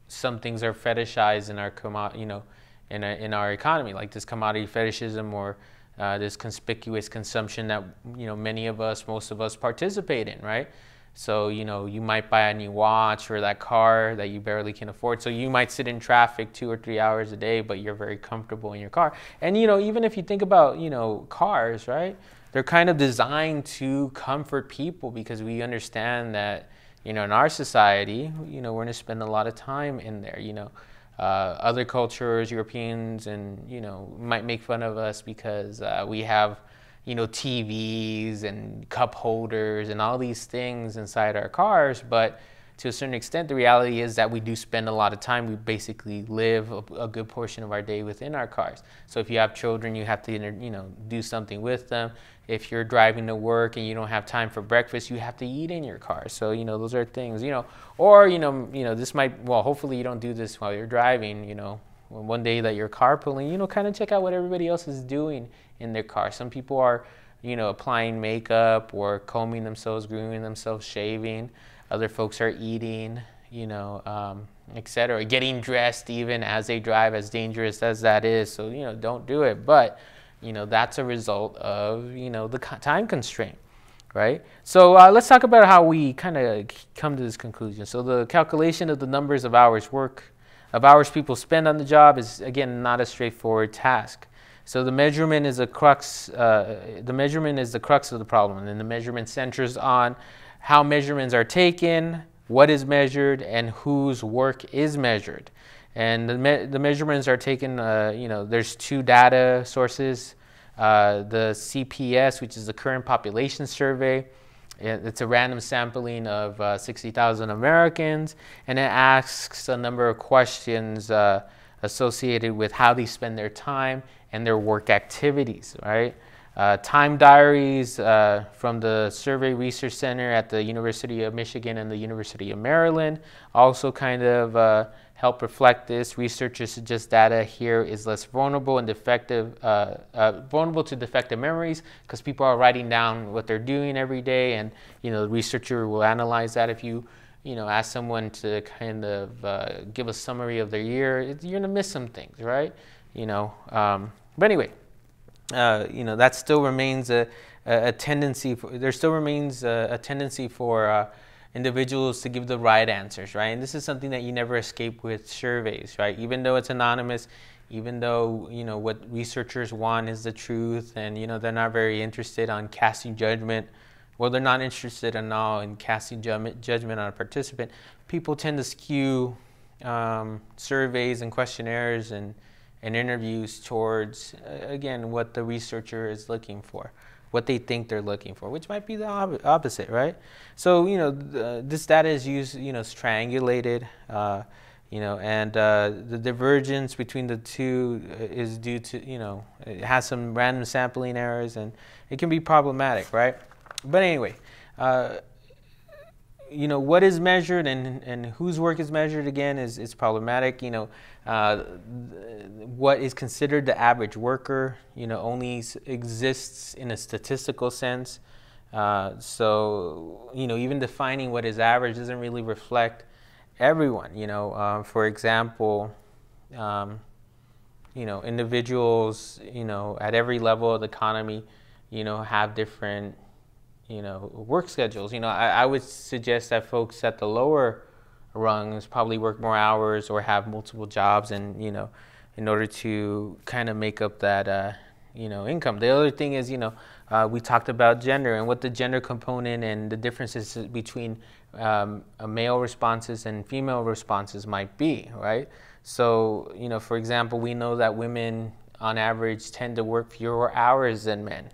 some things are fetishized in our commo- you know in, a, in our economy like this commodity fetishism or uh, this conspicuous consumption that you know many of us, most of us participate in, right? So you know you might buy a new watch or that car that you barely can afford. So you might sit in traffic two or three hours a day, but you're very comfortable in your car. And you know even if you think about you know cars, right? They're kind of designed to comfort people because we understand that you know in our society, you know we're going to spend a lot of time in there. You know uh, other cultures, Europeans, and you know might make fun of us because uh, we have you know TVs and cup holders and all these things inside our cars, but to a certain extent, the reality is that we do spend a lot of time. We basically live a, a, good portion of our day within our cars. So if you have children, you have to you know do something with them. If you're driving to work and you don't have time for breakfast, you have to eat in your car. So you know those are things you know. Or you know you know this might well hopefully you don't do this while you're driving. You know one day that you're carpooling, you know kind of check out what everybody else is doing in their car. Some people are you know applying makeup or combing themselves, grooming themselves, shaving other folks are eating, you know, um, etc. Getting dressed even as they drive, as dangerous as that is. So you know, don't do it. But you know, that's a result of you know the time constraint, right? So uh, let's talk about how we kind of come to this conclusion. So the calculation of the numbers of hours work, of hours people spend on the job is again not a straightforward task. So the measurement is a crux. Uh, the measurement is the crux of the problem, and the measurement centers on how measurements are taken, what is measured, and whose work is measured. And the, me- the measurements are taken, uh, you know, there's two data sources. Uh, the CPS, which is the current population survey, it's a random sampling of uh, 60,000 Americans, and it asks a number of questions uh, associated with how they spend their time and their work activities, right? Uh, time diaries uh, from the Survey Research Center at the University of Michigan and the University of Maryland also kind of uh, help reflect this. Researchers suggest data here is less vulnerable and defective, uh, uh, vulnerable to defective memories because people are writing down what they're doing every day, and you know the researcher will analyze that. If you you know ask someone to kind of uh, give a summary of their year, you're gonna miss some things, right? You know, um, but anyway. Uh, you know, that still remains a, a tendency. For, there still remains a, a tendency for uh, individuals to give the right answers, right? And this is something that you never escape with surveys, right? Even though it's anonymous, even though you know what researchers want is the truth, and you know they're not very interested on casting judgment. Well, they're not interested at all in casting judgment on a participant. People tend to skew um, surveys and questionnaires and and interviews towards, uh, again, what the researcher is looking for, what they think they're looking for, which might be the op- opposite, right? So, you know, the, this data is used, you know, triangulated. Uh, you know, and uh, the divergence between the two is due to, you know, it has some random sampling errors and it can be problematic, right? But anyway, uh, you know, what is measured and, and whose work is measured again is, is problematic. You know, uh, what is considered the average worker, you know, only exists in a statistical sense. Uh, so, you know, even defining what is average doesn't really reflect everyone. You know, uh, for example, um, you know, individuals, you know, at every level of the economy, you know, have different, you know, work schedules. You know, I, I would suggest that folks at the lower rungs probably work more hours or have multiple jobs, and you know, in order to kind of make up that, uh, you know, income. The other thing is, you know, uh, we talked about gender and what the gender component and the differences between um, male responses and female responses might be, right? So, you know, for example, we know that women on average tend to work fewer hours than men,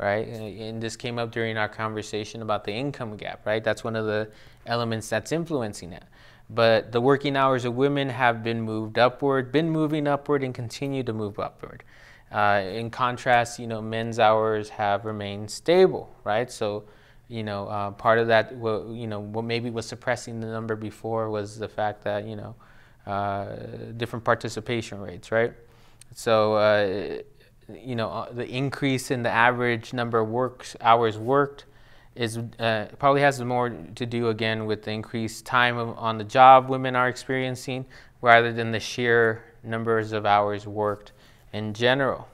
right? And this came up during our conversation about the income gap, right? That's one of the elements that's influencing it. But the working hours of women have been moved upward, been moving upward, and continue to move upward. Uh, in contrast, you know, men's hours have remained stable, right? So, you know, uh, part of that, you know, what maybe was suppressing the number before was the fact that, you know, uh, different participation rates, right? So, uh, you know, uh, the increase in the average number of works hours worked is uh, probably has more to do again with the increased time on the job women are experiencing rather than the sheer numbers of hours worked in general.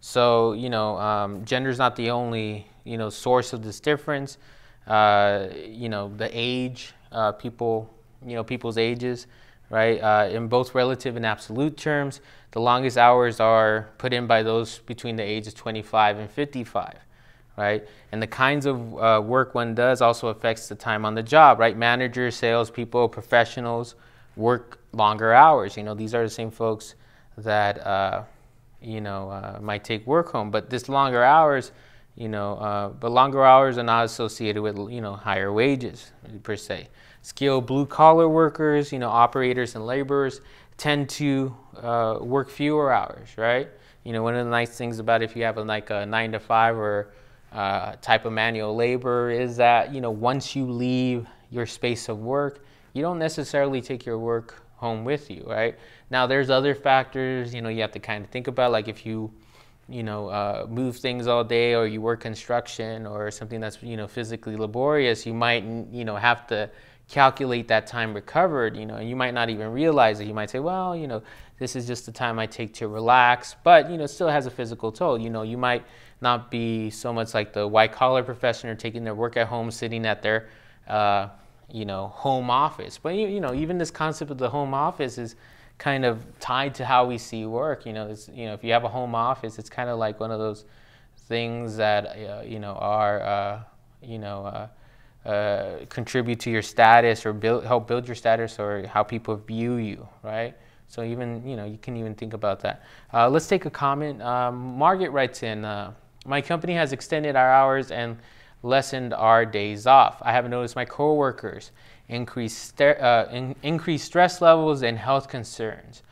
So, you know, um, gender is not the only you know, source of this difference. Uh, you know, the age, uh, people, you know, people's ages, right? Uh, in both relative and absolute terms, the longest hours are put in by those between the ages of 25 and 55, right? And the kinds of uh, work one does also affects the time on the job, right? Managers, salespeople, professionals work longer hours. You know, these are the same folks that, uh, you know, uh, might take work home. But this longer hours you know, uh, but longer hours are not associated with, you know, higher wages per se. Skilled blue collar workers, you know, operators and laborers tend to uh, work fewer hours, right? You know, one of the nice things about if you have a, like a nine to five or uh, type of manual labor is that, you know, once you leave your space of work, you don't necessarily take your work home with you, right? Now, there's other factors, you know, you have to kind of think about, like if you, you know, uh, move things all day or you work construction or something that's, you know, physically laborious, you might, you know, have to calculate that time recovered, you know, and you might not even realize it. You might say, well, you know, this is just the time I take to relax, but, you know, still has a physical toll. You know, you might not be so much like the white collar professional taking their work at home, sitting at their, uh, you know, home office. But, you, you know, even this concept of the home office is, kind of tied to how we see work. You know, it's, you know, if you have a home office, it's kind of like one of those things that uh, you know are uh, you know uh, uh, contribute to your status or build, help build your status or how people view you, right? So even you know you can even think about that. Uh, let's take a comment. Um, Margaret writes in, uh, my company has extended our hours and lessened our days off. I have noticed my coworkers increased, uh, in, increased stress levels, and health concerns.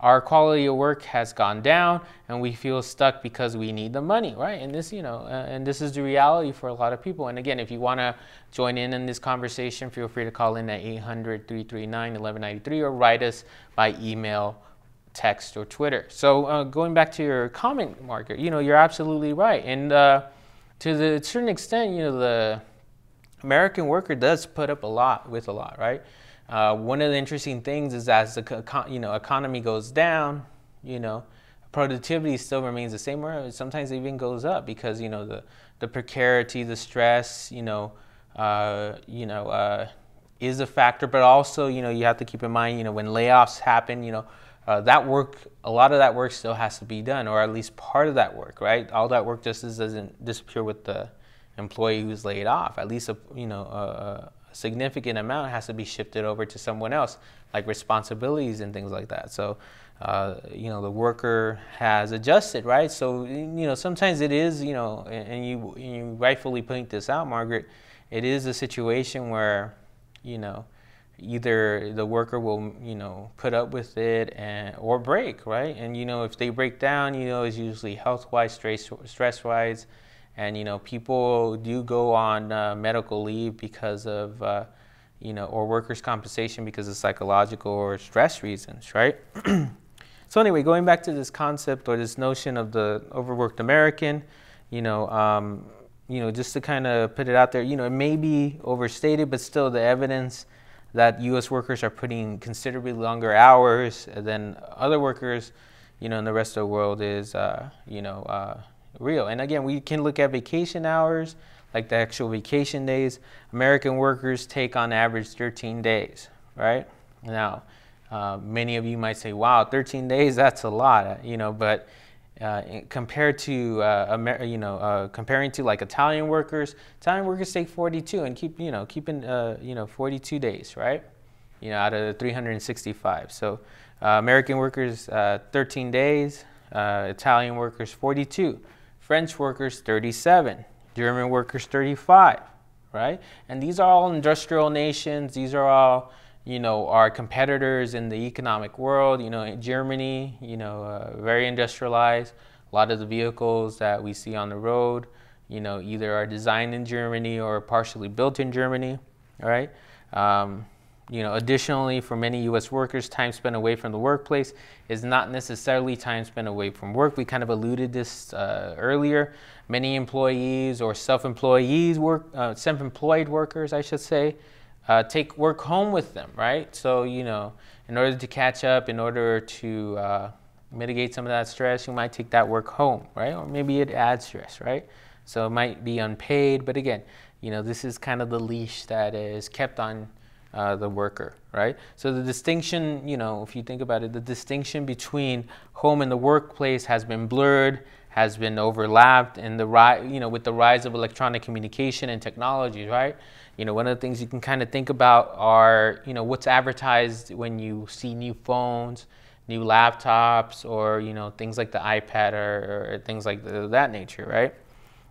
Our quality of work has gone down, and we feel stuck because we need the money, right? And this, you know, uh, and this is the reality for a lot of people. And again, if you want to join in in this conversation, feel free to call in at 800-339-1193 or write us by email, text, or Twitter. So uh, going back to your comment, Margaret, you know, you're absolutely right. And uh, to the certain extent, you know, the American worker does put up a lot with a lot, right? Uh, one of the interesting things is as the you know economy goes down, you know, productivity still remains the same, or sometimes it even goes up because you know the the precarity, the stress, you know, uh, you know, uh, is a factor. But also, you know, you have to keep in mind, you know, when layoffs happen, you know, uh, that work, a lot of that work still has to be done, or at least part of that work, right? All that work just doesn't disappear with the employee who's laid off. At least a you know a, a significant amount has to be shifted over to someone else, like responsibilities and things like that. So. Uh, you know the worker has adjusted, right? So you know sometimes it is, you know, and you you rightfully point this out, Margaret. It is a situation where, you know, either the worker will you know put up with it and or break right and you know if they break down you know it's usually health wise stress stress wise and you know people do go on uh, medical leave because of uh, you know or workers compensation because of psychological or stress reasons right so anyway going back to this concept or this notion of the overworked american you know um, you know just to kind of put it out there you know it may be overstated but still the evidence that U.S. workers are putting considerably longer hours than other workers, you know, in the rest of the world is, uh, you know, uh, real. And again, we can look at vacation hours, like the actual vacation days. American workers take on average 13 days, right? Now, uh, many of you might say, "Wow, 13 days? That's a lot," you know, but uh, compared to uh, you know uh, comparing to like Italian workers, Italian workers take 42 and keep you know keeping uh, you know 42 days, right? You know out of the 365. So uh, American workers uh, 13 days, Italian workers 42, French workers 37, German workers 35, right? And these are all industrial nations. These are all you know, our competitors in the economic world, you know, Germany, you know, uh, very industrialized. A lot of the vehicles that we see on the road, you know, either are designed in Germany or partially built in Germany, all right? Um, you know, additionally, for many U.S. workers, time spent away from the workplace is not necessarily time spent away from work. We kind of alluded this uh, earlier. Many employees or self-employees work, uh, self-employed workers, I should say, uh, take work home with them, right? So, you know, in order to catch up, in order to uh, mitigate some of that stress, you might take that work home, right? Or maybe it adds stress, right? So it might be unpaid, but again, you know, this is kind of the leash that is kept on uh, the worker, right? So the distinction, you know, if you think about it, the distinction between home and the workplace has been blurred, has been overlapped, and the rise, you know, with the rise of electronic communication and technologies, right? You know, one of the things you can kind of think about are, you know, what's advertised when you see new phones, new laptops, or, you know, things like the iPad or, or things like the, that nature, right?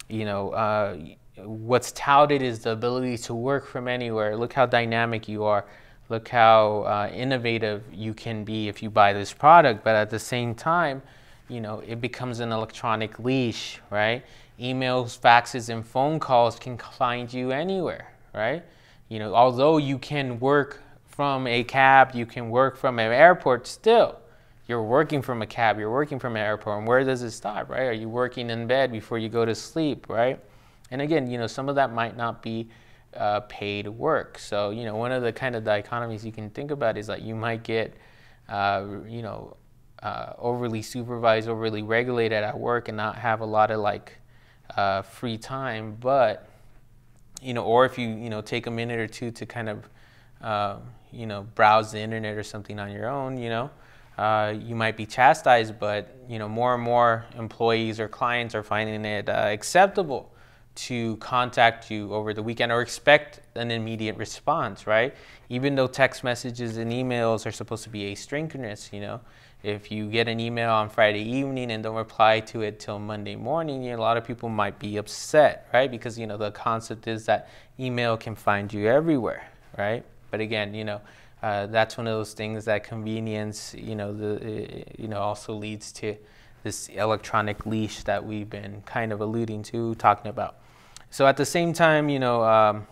You know, uh, what's touted is the ability to work from anywhere. Look how dynamic you are. Look how uh, innovative you can be if you buy this product. But at the same time, you know, it becomes an electronic leash, right? Emails, faxes, and phone calls can find you anywhere, right? You know, although you can work from a cab, you can work from an airport still. You're working from a cab, you're working from an airport, and where does it stop, right? Are you working in bed before you go to sleep, right? And again, you know, some of that might not be uh, paid work. So, you know, one of the kind of dichotomies you can think about is that you might get, uh, you know, uh, overly supervised, overly regulated at work and not have a lot of like uh, free time, but you know, or if you you know take a minute or two to kind of uh, you know browse the internet or something on your own, you know, uh, you might be chastised. But you know, more and more employees or clients are finding it uh, acceptable to contact you over the weekend or expect an immediate response, right? Even though text messages and emails are supposed to be asynchronous, you know, if you get an email on Friday evening and don't reply to it till Monday morning, you know, a lot of people might be upset, right? Because you know the concept is that email can find you everywhere, right? But again, you know, uh, that's one of those things that convenience, you know, the you know also leads to this electronic leash that we've been kind of alluding to, talking about. So at the same time, you know, um,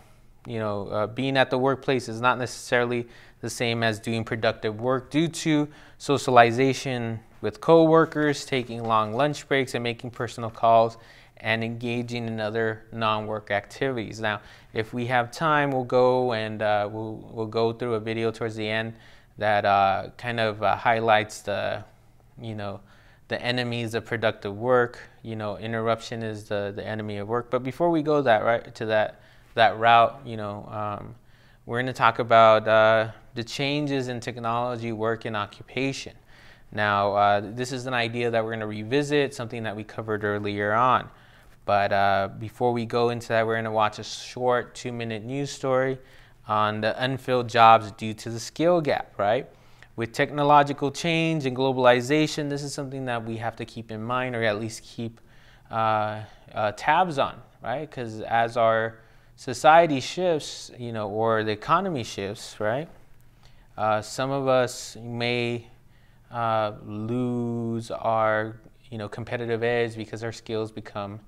you know, uh, being at the workplace is not necessarily the same as doing productive work due to socialization with coworkers, taking long lunch breaks, and making personal calls and engaging in other non-work activities. Now, if we have time, we'll go and uh, we'll, we'll go through a video towards the end that uh, kind of uh, highlights the, you know, the enemies of productive work. You know, interruption is the, the enemy of work. But before we go that right to that that route, you know, um, we're going to talk about uh, the changes in technology, work, and occupation. Now, uh, this is an idea that we're going to revisit, something that we covered earlier on. But uh, before we go into that, we're going to watch a short two minute news story on the unfilled jobs due to the skill gap, right? With technological change and globalization, this is something that we have to keep in mind or at least keep uh, uh tabs on, right? Because as our society shifts, you know, or the economy shifts, right? uh, some of us may uh, lose our you know competitive edge because our skills become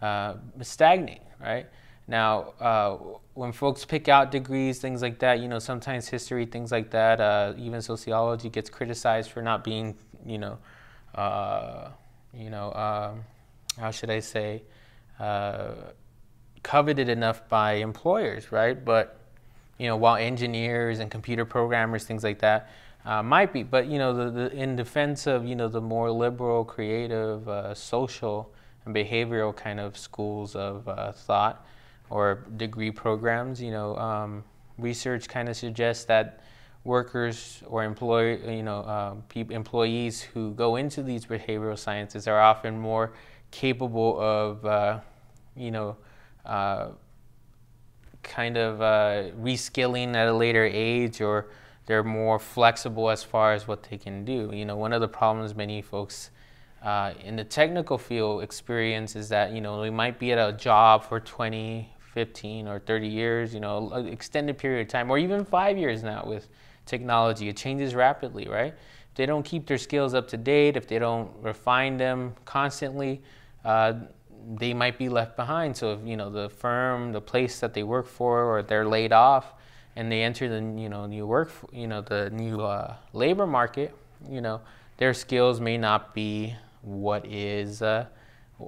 uh, stagnant, right? Now, uh, when folks pick out degrees, things like that, you know, sometimes history, things like that, uh, even sociology gets criticized for not being, you know, uh, you know, um, how should I say, uh, coveted enough by employers, right? But, you know, while engineers and computer programmers, things like that, uh, might be. But, you know, the, the, in defense of, you know, the more liberal, creative, uh, social, and behavioral kind of schools of thought, or degree programs. You know, um, research kind of suggests that workers or employee, you know, uh, employees who go into these behavioral sciences are often more capable of, uh, you know, uh, kind of uh, reskilling at a later age or they're more flexible as far as what they can do. You know, one of the problems many folks uh, in the technical field experience is that, you know, we might be at a job for 20, 15 or 30 years, you know, an extended period of time, or even five years now with technology. It changes rapidly, right? If they don't keep their skills up to date, if they don't refine them constantly, uh, they might be left behind. So if you know the firm, the place that they work for, or they're laid off, and they enter the you know new work, you know the new uh, labor market, you know their skills may not be what is uh,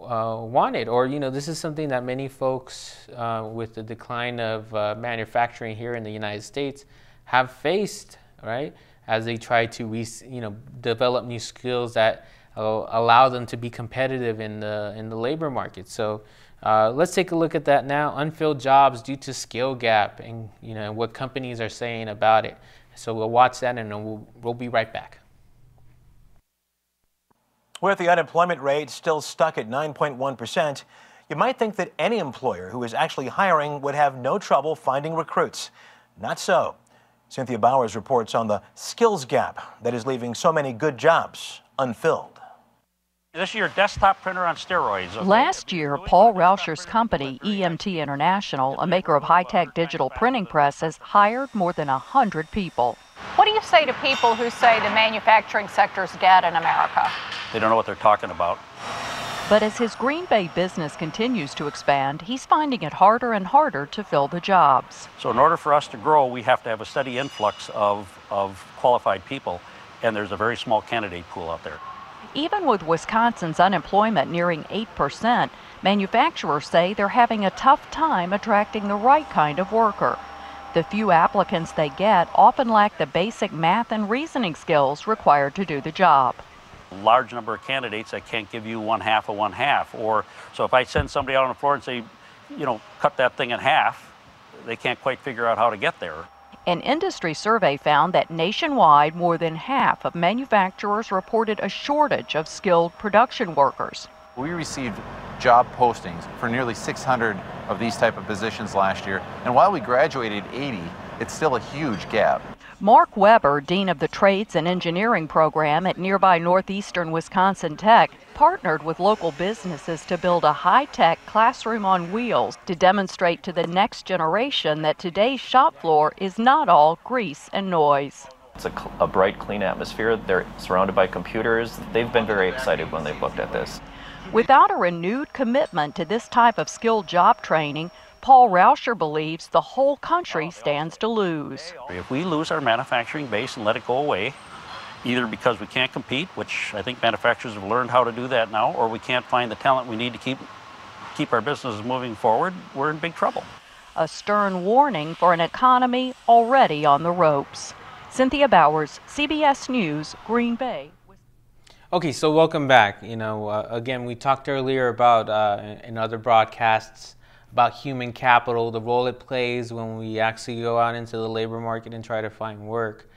uh, wanted. Or, you know, this is something that many folks uh, with the decline of uh, manufacturing here in the United States have faced, right? As they try to, you know, develop new skills that allow them to be competitive in the, in the labor market. So uh, let's take a look at that now. Unfilled jobs due to skill gap and, you know, what companies are saying about it. So we'll watch that and we'll, we'll be right back. With the unemployment rate still stuck at 9.1%, you might think that any employer who is actually hiring would have no trouble finding recruits. Not so. Cynthia Bowers reports on the skills gap that is leaving so many good jobs unfilled. This is your desktop printer on steroids. Okay? Last year, Paul Rauscher's company, EMT International, a maker of high tech digital printing presses, hired more than 100 people. What do you say to people who say the manufacturing sector is dead in America? They don't know what they're talking about. But as his Green Bay business continues to expand, he's finding it harder and harder to fill the jobs. So, in order for us to grow, we have to have a steady influx of, of qualified people, and there's a very small candidate pool out there. Even with Wisconsin's unemployment nearing 8%, manufacturers say they're having a tough time attracting the right kind of worker. The few applicants they get often lack the basic math and reasoning skills required to do the job large number of candidates that can't give you one half of one half. Or so if I send somebody out on the floor and say, you know, cut that thing in half, they can't quite figure out how to get there. An industry survey found that nationwide, more than half of manufacturers reported a shortage of skilled production workers. We received job postings for nearly 600 of these type of positions last year, and while we graduated 80, it's still a huge gap. Mark Weber, Dean of the Trades and Engineering Program at nearby Northeastern Wisconsin Tech, partnered with local businesses to build a high tech classroom on wheels to demonstrate to the next generation that today's shop floor is not all grease and noise. It's a, a bright, clean atmosphere. They're surrounded by computers. They've been very excited when they've looked at this. Without a renewed commitment to this type of skilled job training, Paul Rauscher believes the whole country stands to lose. If we lose our manufacturing base and let it go away, either because we can't compete, which I think manufacturers have learned how to do that now, or we can't find the talent we need to keep keep our businesses moving forward, we're in big trouble. A stern warning for an economy already on the ropes. Cynthia Bowers, CBS News, Green Bay. Okay, so welcome back. You know, uh, again, we talked earlier about uh, in other broadcasts about human capital, the role it plays when we actually go out into the labor market and try to find work.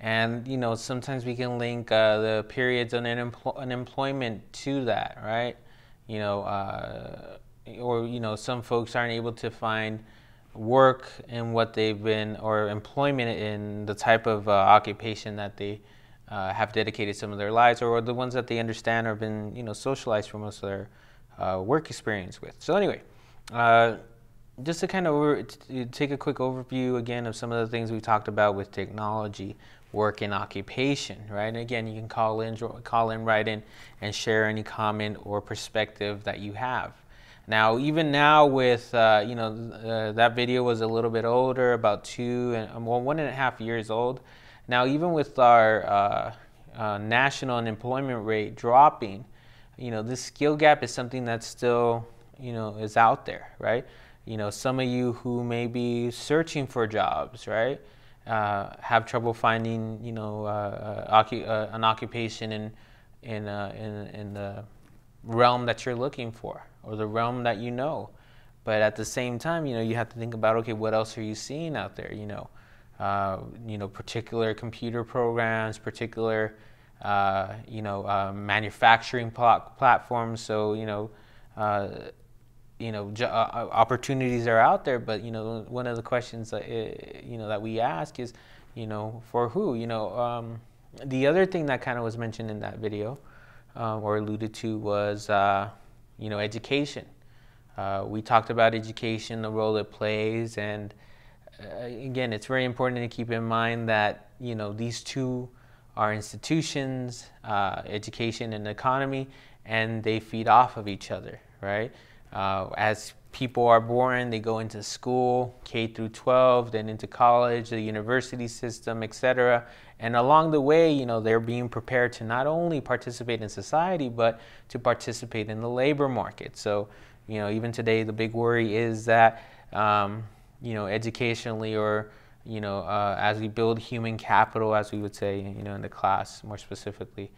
And you know, sometimes we can link uh, the periods of unempl- unemployment to that, right? You know, uh, or you know, some folks aren't able to find work in what they've been, or employment in the type of uh, occupation that they uh, have dedicated some of their lives, or the ones that they understand or been, you know, socialized for most of their uh, work experience with. So anyway. Uh, just to kind of over, to take a quick overview again of some of the things we talked about with technology, work, and occupation, right? And again, you can call in, call in, write in, and share any comment or perspective that you have. Now, even now, with uh, you know uh, that video was a little bit older, about two and well, one and a half years old. Now, even with our uh, uh national unemployment rate dropping, you know this skill gap is something that's still you know is out there, right? You know, some of you who may be searching for jobs, right, uh, have trouble finding you know uh, an occupation in in in in the realm that you're looking for or the realm that you know. But at the same time, you know, you have to think about okay, what else are you seeing out there? You know, uh, you know, particular computer programs, particular, uh, you know, uh, manufacturing pl- platforms. So you know, uh, you know, uh, uh, opportunities are out there. But you know, one of the questions that you know that we ask is, you know, for who? You know, um, the other thing that kind of was mentioned in that video or alluded to was you know, education. Uh, we talked about education, the role it plays, and uh, again, it's very important to keep in mind that you know these two are institutions, uh, education and economy, and they feed off of each other, right? Uh, as people are born, they go into school, K through 12, then into college, the university system, etc. And along the way, you know, they're being prepared to not only participate in society, but to participate in the labor market. So, you know, even today, the big worry is that, um, you know, educationally or, you know, uh, as we build human capital, as we would say, you know, in the class more specifically,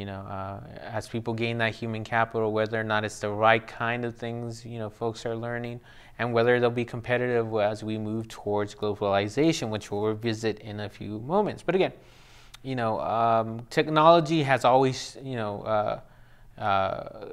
you know, uh, as people gain that human capital, whether or not it's the right kind of things, you know, folks are learning, and whether they'll be competitive as we move towards globalization, which we'll revisit in a few moments. But again, you know, um, technology has always, you know, uh, uh,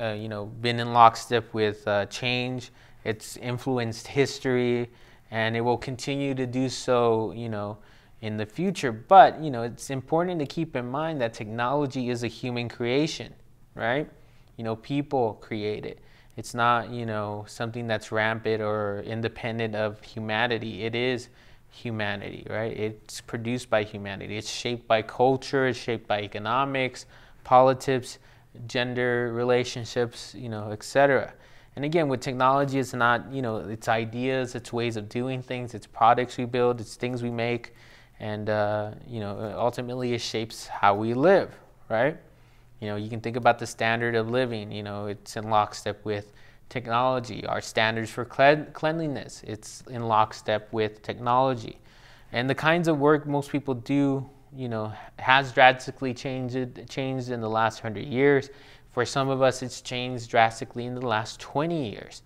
uh, you know, been in lockstep with uh, change. It's influenced history, and it will continue to do so, you know, in the future. But you know, it's important to keep in mind that technology is a human creation, right? You know, people create it. It's not, you know, something that's rampant or independent of humanity. It is humanity, right? It's produced by humanity. It's shaped by culture, it's shaped by economics, politics, gender relationships, you know, etc. And again, with technology, it's not, you know, it's ideas, it's ways of doing things, it's products we build, it's things we make, and, uh, you know, ultimately it shapes how we live, right? You know, you can think about the standard of living, you know, it's in lockstep with technology, our standards for cleanliness. It's in lockstep with technology. And the kinds of work most people do, you know, has drastically changed, changed in the last 100 years. For some of us, it's changed drastically in the last 20 years.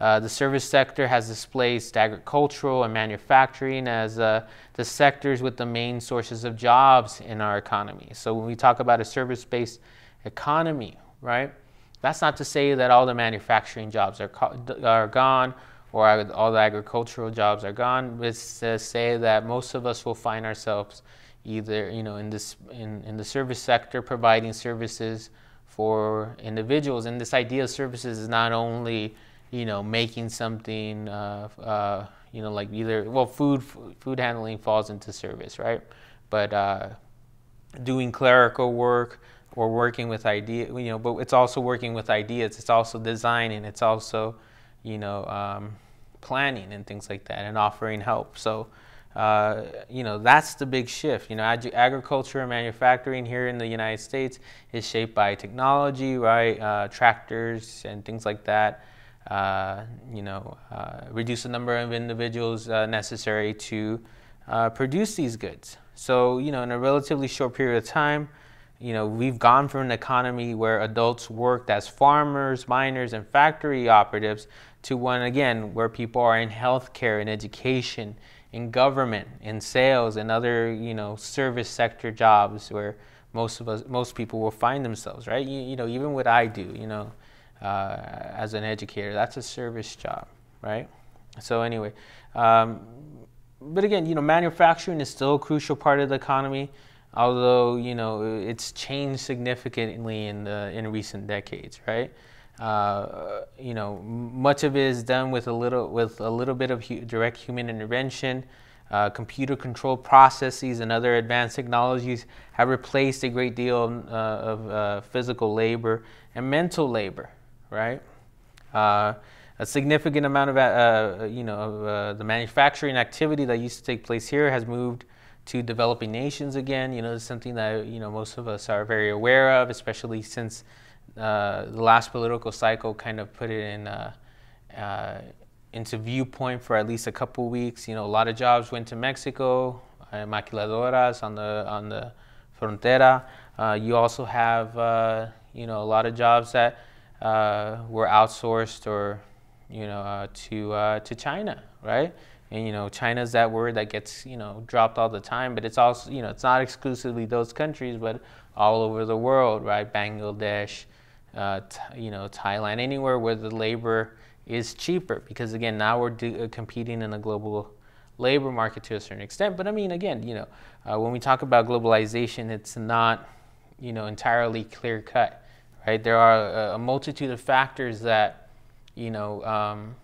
Uh, the service sector has displaced agricultural and manufacturing as uh, the sectors with the main sources of jobs in our economy. So when we talk about a service-based economy, right, that's not to say that all the manufacturing jobs are, are gone or all the agricultural jobs are gone. It's to say that most of us will find ourselves either you know in this in, in the service sector providing services for individuals and this idea of services is not only you know making something uh, uh, you know like either well food food handling falls into service right but uh, doing clerical work or working with idea, you know, but it's also working with ideas. It's also designing. It's also, you know, um, planning and things like that, and offering help. So, uh, you know, that's the big shift. You know, ag- agriculture and manufacturing here in the United States is shaped by technology, right? Uh, tractors and things like that. Uh, you know, uh, reduce the number of individuals uh, necessary to produce these goods. So, you know, in a relatively short period of time, you know, we've gone from an economy where adults worked as farmers, miners, and factory operatives to one again where people are in healthcare and education, in government, in sales, and other you know service sector jobs where most of us, most people will find themselves. Right? You, you know, even what I do, you know, uh, as an educator, that's a service job, right? So anyway, um, but again, you know, manufacturing is still a crucial part of the economy although you know it's changed significantly in the in recent decades, right? uh, you know, much of it is done with a little with a little bit of hu- direct human intervention. Uh, computer controlled processes and other advanced technologies have replaced a great deal uh, of uh, physical labor and mental labor, right? Uh, a significant amount of, uh, you know, of, the manufacturing activity that used to take place here has moved to developing nations again. You know, it's something that you know most of us are very aware of, especially since uh, the last political cycle kind of put it in uh, uh, into viewpoint for at least a couple weeks. You know, a lot of jobs went to Mexico, uh, maquiladoras on the on the frontera. Uh, you also have uh, you know a lot of jobs that were outsourced or you know to to China, right? And you know, China's that word that gets you know dropped all the time, but it's also you know it's not exclusively those countries, but all over the world, right? Bangladesh, uh, you know, Thailand, anywhere where the labor is cheaper. Because again, now we're do- uh, competing in a global labor market to a certain extent. But I mean, again, you know, uh, when we talk about globalization, it's not, you know, entirely clear cut, right? There are a, a multitude of factors that, you know, um,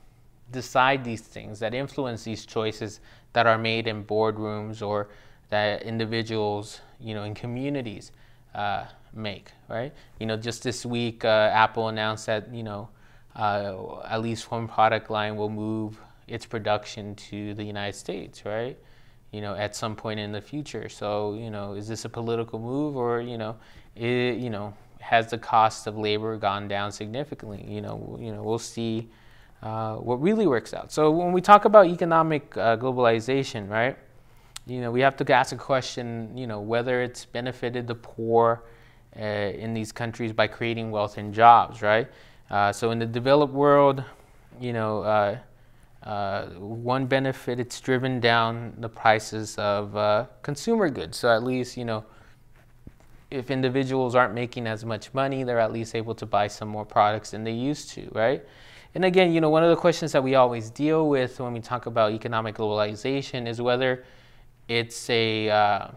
decide these things, that influence these choices that are made in boardrooms or that individuals, you know, in communities uh, make, right? You know, just this week, uh, Apple announced that, you know, uh, at least one product line will move its production to the United States, right? You know, at some point in the future. So, you know, is this a political move or, you know, it, you know, has the cost of labor gone down significantly? You know, you know, we'll see uh, what really works out. So when we talk about economic uh, globalization, right? You know, we have to ask a question, you know, whether it's benefited the poor uh, in these countries by creating wealth and jobs, right? Uh, so in the developed world, you know, uh, uh, one benefit it's driven down the prices of consumer goods. So at least you know, if individuals aren't making as much money, they're at least able to buy some more products than they used to, right? And again, you know, one of the questions that we always deal with when we talk about economic globalization is whether it's a, uh,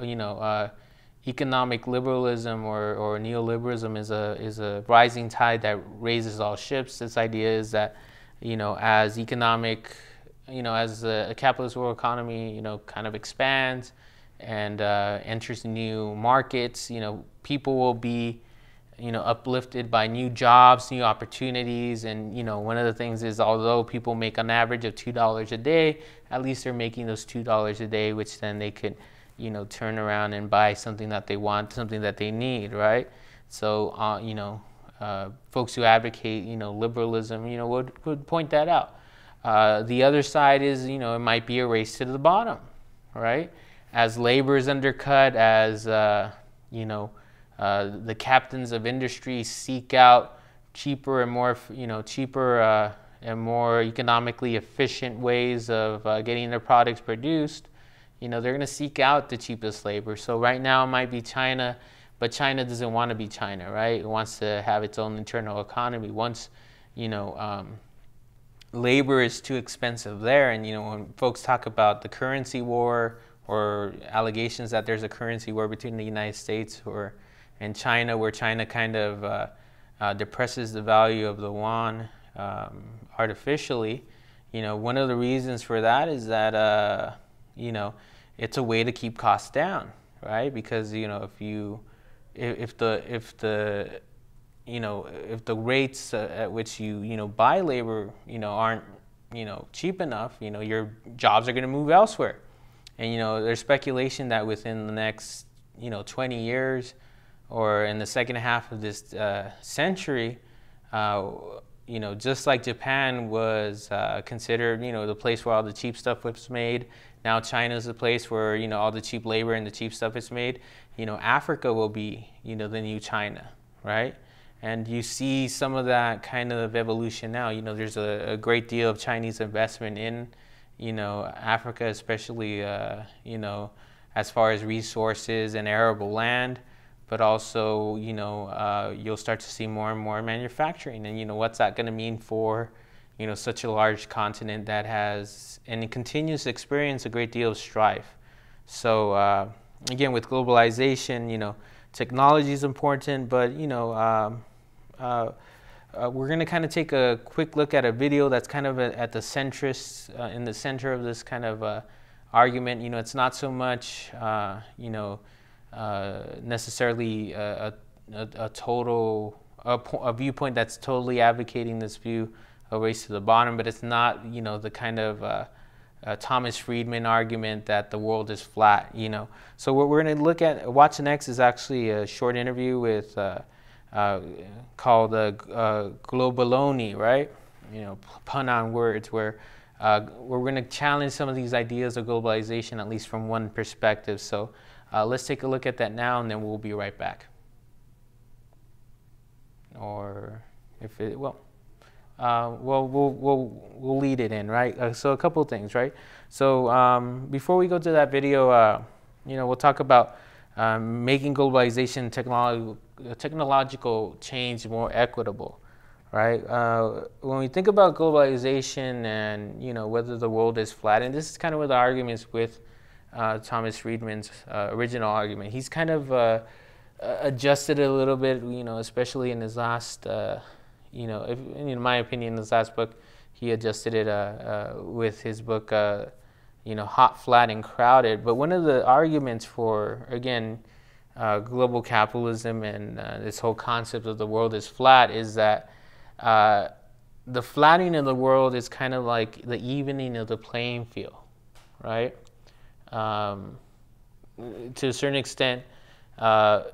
you know, uh, economic liberalism or, or neoliberalism is a is a rising tide that raises all ships. This idea is that you know as economic you know as a, capitalist world economy you know kind of expands and uh, enters new markets, you know people will be you know uplifted by new jobs, new opportunities, and you know one of the things is although people make an average of two dollars a day, at least they're making those two dollars a day, which then they could you know, turn around and buy something that they want, something that they need, right? So, uh, you know, uh, folks who advocate, you know, liberalism, you know, would, would point that out. Uh, the other side is, you know, it might be a race to the bottom, right? As labor is undercut, as, uh, you know, uh, the captains of industry seek out cheaper and more, you know, cheaper uh, and more economically efficient ways of getting their products produced, you know, they're going to seek out the cheapest labor. So right now it might be China, but China doesn't want to be China, right? It wants to have its own internal economy. Once, you know, um, labor is too expensive there, and you know, when folks talk about the currency war or allegations that there's a currency war between the United States or and China, where China kind of uh, uh, depresses the value of the yuan um, artificially, you know, one of the reasons for that is that, uh, you know, it's a way to keep costs down, right? Because you know if you if, if the if the you know if the rates uh, at which you you know buy labor you know aren't you know cheap enough, you know your jobs are going to move elsewhere, and you know there's speculation that within the next you know 20 years or in the second half of this uh, century. Uh, you know, just like Japan was uh, considered, you know, the place where all the cheap stuff was made, now China is a place where you know all the cheap labor and the cheap stuff is made. You know Africa will be you know the new China, right? And you see some of that kind of evolution now. You know there's a, a great deal of Chinese investment in you know Africa, especially uh, you know as far as resources and arable land but also you know uh, you'll start to see more and more manufacturing and you know what's that going to mean for you know, such a large continent that has and continues to experience a great deal of strife. So uh, again, with globalization, you know, technology is important, but you know, um, Uh, we're going to kind of take a quick look at a video that's kind of a, at the centrist, uh, in the center of this kind of uh, argument. You know, it's not so much, uh, you know, uh, necessarily a, a, a total, a, a, viewpoint that's totally advocating this view of race to the bottom, but it's not, you know, the kind of uh, Thomas Friedman argument that the world is flat, you know. So what we're going to look at, watch next is actually a short interview with uh, called uh, globaloney, right? You know, pun on words, where uh, we're going to challenge some of these ideas of globalization, at least from one perspective. So uh, let's take a look at that now, and then we'll be right back. Or if it, well, uh, well, we'll, we'll, we'll lead it in, right? Uh, so a couple things, right? So um, before we go to that video, uh, you know, we'll talk about um, making globalization technology technological change more equitable, right? Uh, when we think about globalization and you know whether the world is flat, and this is kind of where the arguments with uh, Thomas Friedman's uh, original argument. He's kind of uh, adjusted a little bit, you know, especially in his last, uh, you know, if, in my opinion, his last book, he adjusted it with his book, you know, Hot, Flat, and Crowded. But one of the arguments for, again, uh, global capitalism and uh, this whole concept of the world is flat is that uh, the flattening of the world is kind of like the evening of the playing field, right? Um, to a certain extent, uh,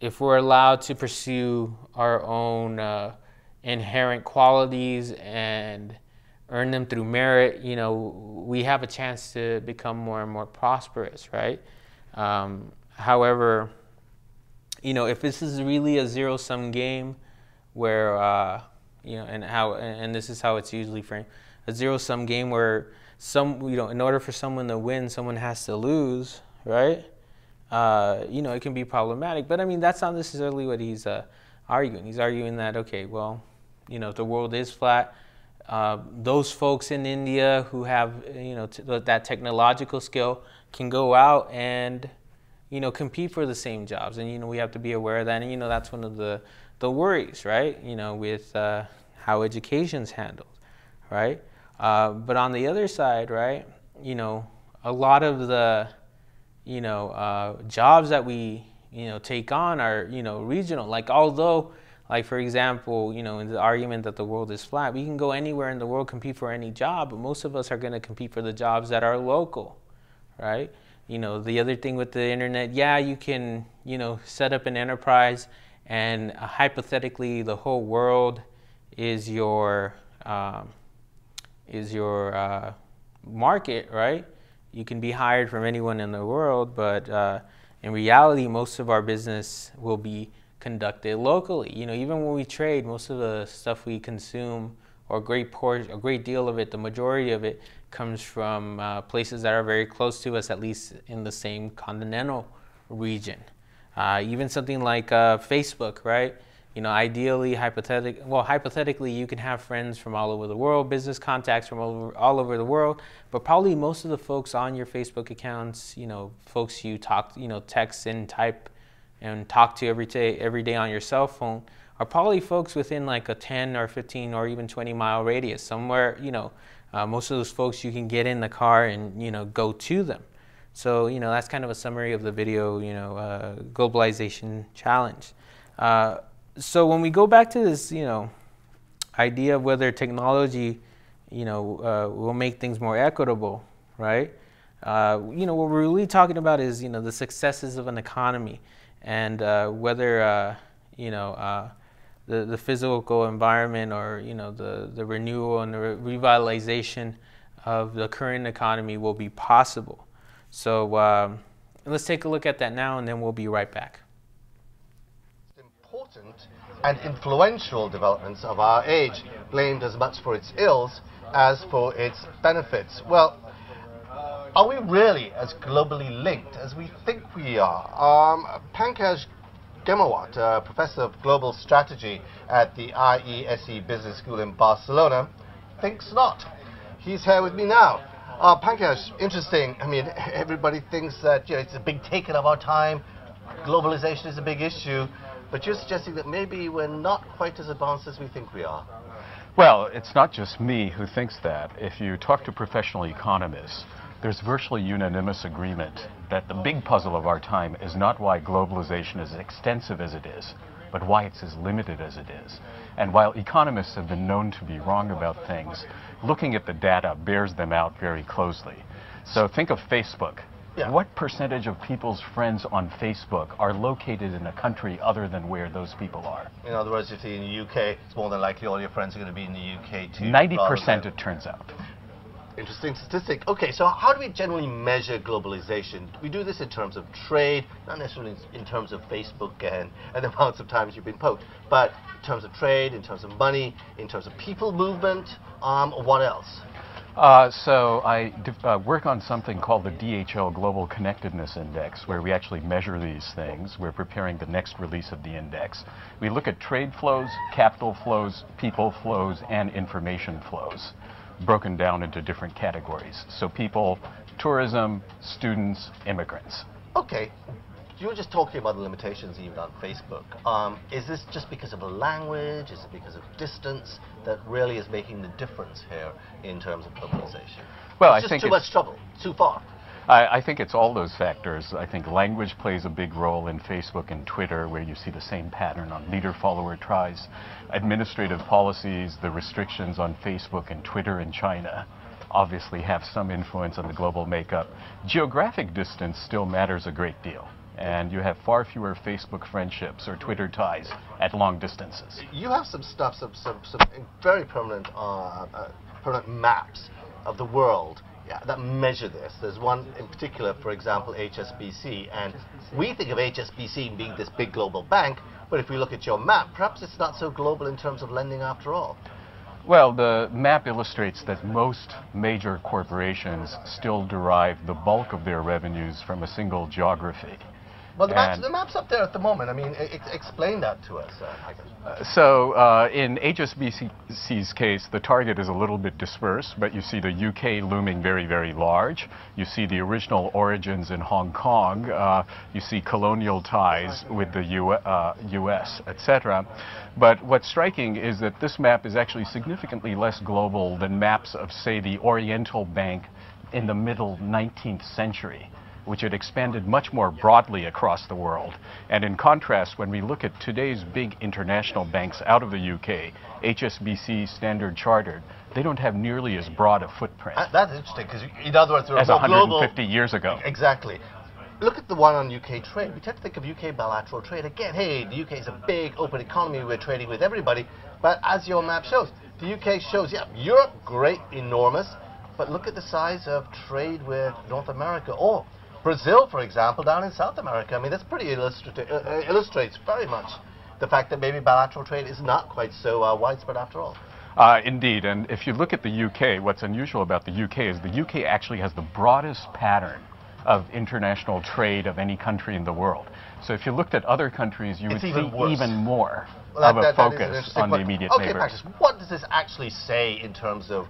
if we're allowed to pursue our own uh, inherent qualities and earn them through merit, you know, we have a chance to become more and more prosperous, right? Um, However, you know, if this is really a zero sum game where, uh, you know, and how, and this is how it's usually framed, a zero sum game where some, you know, in order for someone to win, someone has to lose, right? Uh, you know, it can be problematic. But I mean, that's not necessarily what he's uh, arguing. He's arguing that, okay, well, you know, if the world is flat, uh, those folks in India who have, you know, that technological skill can go out and you know, compete for the same jobs. And, you know, we have to be aware of that. And, you know, that's one of the, the worries, right? You know, with uh, how education's handled, right? Uh, but on the other side, right, you know, a lot of the, you know, uh, jobs that we, you know, take on are, you know, regional. Like, although, like, for example, you know, in the argument that the world is flat, we can go anywhere in the world, compete for any job, but most of us are going to compete for the jobs that are local, right? You know, the other thing with the internet, yeah, you can, you know, set up an enterprise and uh, hypothetically the whole world is your, um, is your uh, market, right? You can be hired from anyone in the world, but uh, in reality, most of our business will be conducted locally. You know, even when we trade, most of the stuff we consume, or a great portion, a great deal of it, the majority of it, comes from uh, places that are very close to us, at least in the same continental region. Uh, even something like uh, Facebook, right? You know, ideally, hypothetic, well, hypothetically, you can have friends from all over the world, business contacts from all over, all over the world, but probably most of the folks on your Facebook accounts, you know, folks you talk, you know, text and type and talk to every day, every day on your cell phone, are probably folks within like a 10 or 15 or even 20 mile radius, somewhere, you know, uh, most of those folks you can get in the car and you know go to them. So you know that's kind of a summary of the video. You know, uh, globalization challenge. Uh, so when we go back to this, you know, idea of whether technology, you know, uh, will make things more equitable, right? Uh, you know, what we're really talking about is you know the successes of an economy and uh, whether you know the, the physical environment or you know the, the renewal and the revitalization of the current economy will be possible. So um, let's take a look at that now and then we'll be right back. Important and influential developments of our age, blamed as much for its ills as for its benefits. Well, are we really as globally linked as we think we are? Um, Pankaj Ghemawat, a professor of global strategy at the IESE Business School in Barcelona, thinks not. He's here with me now. Uh, Pankaj, interesting. I mean, everybody thinks that you know, it's a big taken of our time. globalization is a big issue, but you're suggesting that maybe we're not quite as advanced as we think we are. Well, it's not just me who thinks that. If you talk to professional economists, there's virtually unanimous agreement that the big puzzle of our time is not why globalization is as extensive as it is, but why it's as limited as it is. And while economists have been known to be wrong about things, looking at the data bears them out very closely. So think of Facebook. Yeah. What percentage of people's friends on Facebook are located in a country other than where those people are? In other words, if you're in the UK, it's more than likely all your friends are going to be in the UK too. 90% it turns out. Interesting statistic. Okay, so how do we generally measure globalization? We do this in terms of trade, not necessarily in terms of Facebook and, and the amounts of times you've been poked, but in terms of trade, in terms of money, in terms of people movement, um, what else? Uh, so I uh, work on something called the DHL Global Connectedness Index, where we actually measure these things. We're preparing the next release of the index. We look at trade flows, capital flows, people flows, and information flows broken down into different categories. So people, tourism, students, immigrants. Okay. You were just talking about the limitations even on Facebook. Um, is this just because of the language? Is it because of distance that really is making the difference here in terms of globalization? Well, it's I just think too much trouble, too far. I, I think it's all those factors. I think language plays a big role in Facebook and Twitter, where you see the same pattern on leader follower ties. Administrative policies, the restrictions on Facebook and Twitter in China obviously have some influence on the global makeup. Geographic distance still matters a great deal. And you have far fewer Facebook friendships or Twitter ties at long distances. You have some stuff, some, some, some very permanent, uh, uh, permanent maps of the world yeah, that measure this. There's one in particular, for example, HSBC, and we think of HSBC being this big global bank, but if we look at your map, perhaps it's not so global in terms of lending after all. Well, the map illustrates that most major corporations still derive the bulk of their revenues from a single geography. Well, the map's, the map's up there at the moment. I mean, ex- explain that to us. Uh, Uh, So uh, in HSBC's case, the target is a little bit dispersed, but you see the UK looming very, very large. You see the original origins in Hong Kong. Uh, you see colonial ties with the U- uh, US, etc. But what's striking is that this map is actually significantly less global than maps of, say, the Oriental Bank in the middle 19th century which had expanded much more broadly across the world. And in contrast, when we look at today's big international banks out of the UK, HSBC, Standard Chartered, they don't have nearly as broad a footprint Uh, that's interesting because, in other words, they're as more global. 150 years ago. Exactly. Look at the one on UK trade. We tend to think of UK bilateral trade. Again, hey, the UK is a big open economy. We're trading with everybody. But as your map shows, the UK shows, yeah, Europe, great, enormous. But look at the size of trade with North America or Brazil, for example, down in South America. I mean, that's pretty illustrati- uh, uh, illustrates very much the fact that maybe bilateral trade is not quite so uh, widespread after all. Uh, indeed, and if you look at the UK, what's unusual about the UK is the UK actually has the broadest pattern of international trade of any country in the world. So if you looked at other countries, you It's would even see worse. even more Well, that- of a that- that focus interesting on the point. immediate okay, neighbors. Patrice, what does this actually say in terms of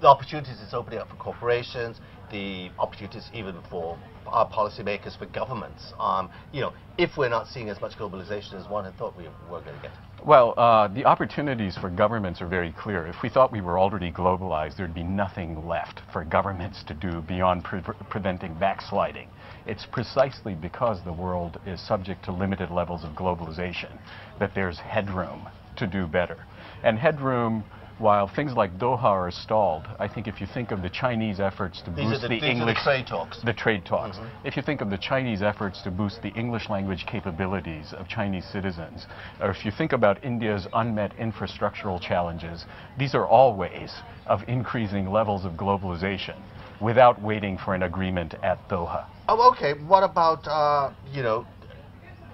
the opportunities it's opening up for corporations, the opportunities even for our policymakers, for governments? Um, you know, if we're not seeing as much globalization as one had thought we were going to get. Well, uh, the opportunities for governments are very clear. If we thought we were already globalized, there'd be nothing left for governments to do beyond pre- preventing backsliding. It's precisely because the world is subject to limited levels of globalization that there's headroom to do better. And headroom, while things like Doha are stalled, I think if you think of the Chinese efforts to These boost the- the, are the English trade talks. the trade talks. Mhm. If you think of the Chinese efforts to boost the English language capabilities of Chinese citizens, or if you think about India's unmet infrastructural challenges, these are all ways of increasing levels of globalization without waiting for an agreement at Doha. Oh, okay. What about uh, you know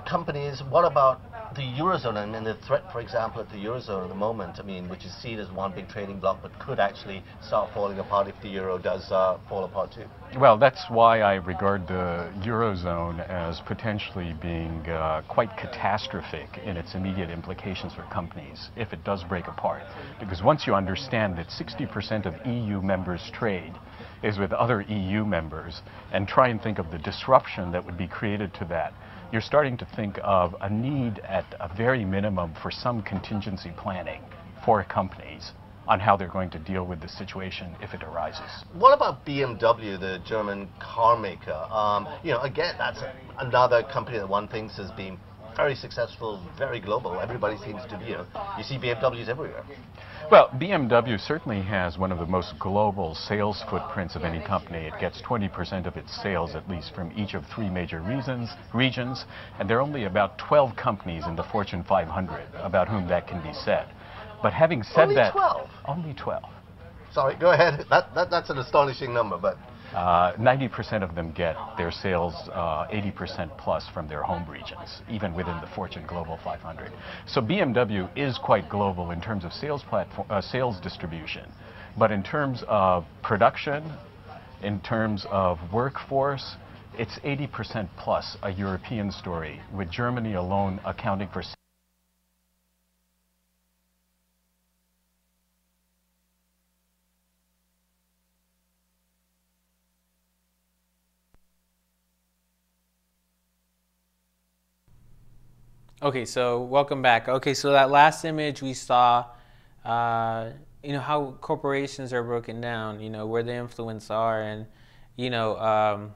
companies? What about the eurozone and, the threat, for example, at the eurozone at the moment? I mean, which is seen as one big trading bloc, but could actually start falling apart if the euro does uh, fall apart too. Well, that's why I regard the Eurozone as potentially being uh, quite catastrophic in its immediate implications for companies if it does break apart. Because once you understand that 60% of EU members' trade is with other EU members, and try and think of the disruption that would be created to that, you're starting to think of a need at a very minimum for some contingency planning for companies on how they're going to deal with the situation if it arises. What about BMW, the German car maker? Um, you know, again, that's another company that one thinks has been very successful, very global. Everybody seems to be, you know, you see BMWs everywhere. Well, BMW certainly has one of the most global sales footprints of any company. It gets 20% of its sales, at least, from each of three major reasons, regions, and there are only about 12 companies in the Fortune 500 about whom that can be said. But having said only that, 12. only 12. Sorry, go ahead. That, that, that's an astonishing number, but 90% of them get their sales uh, 80% plus from their home regions, even within the Fortune Global 500. So BMW is quite global in terms of sales platform, uh, sales distribution, but in terms of production, in terms of workforce, it's 80% plus a European story, with Germany alone accounting for Okay, so welcome back. Okay, so that last image we saw, uh, you know, how corporations are broken down, you know, where the influence are, and you know, um,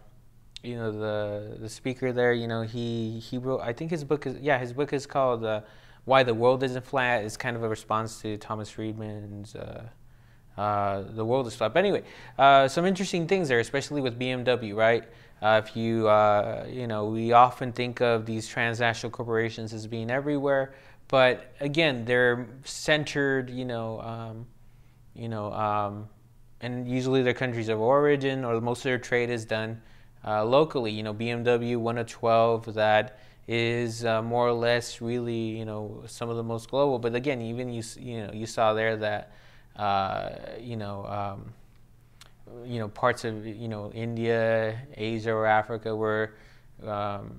you know, the the speaker there, you know, he he wrote. I think his book is yeah, his book is called uh, "Why the World Isn't Flat." It's kind of a response to Thomas Friedman's. Uh, uh, the world is flat. But anyway, uh, some interesting things there, especially with BMW, right? Uh, if you, uh, you know, we often think of these transnational corporations as being everywhere, but again, they're centered, you know, um, you know, um, and usually their countries of origin or most of their trade is done uh, locally. You know, BMW, one of 12 that is uh, more or less really, you know, some of the most global. But again, even you, you know, you saw there that, uh, you know, um, you know, parts of you know India, Asia, or Africa were um,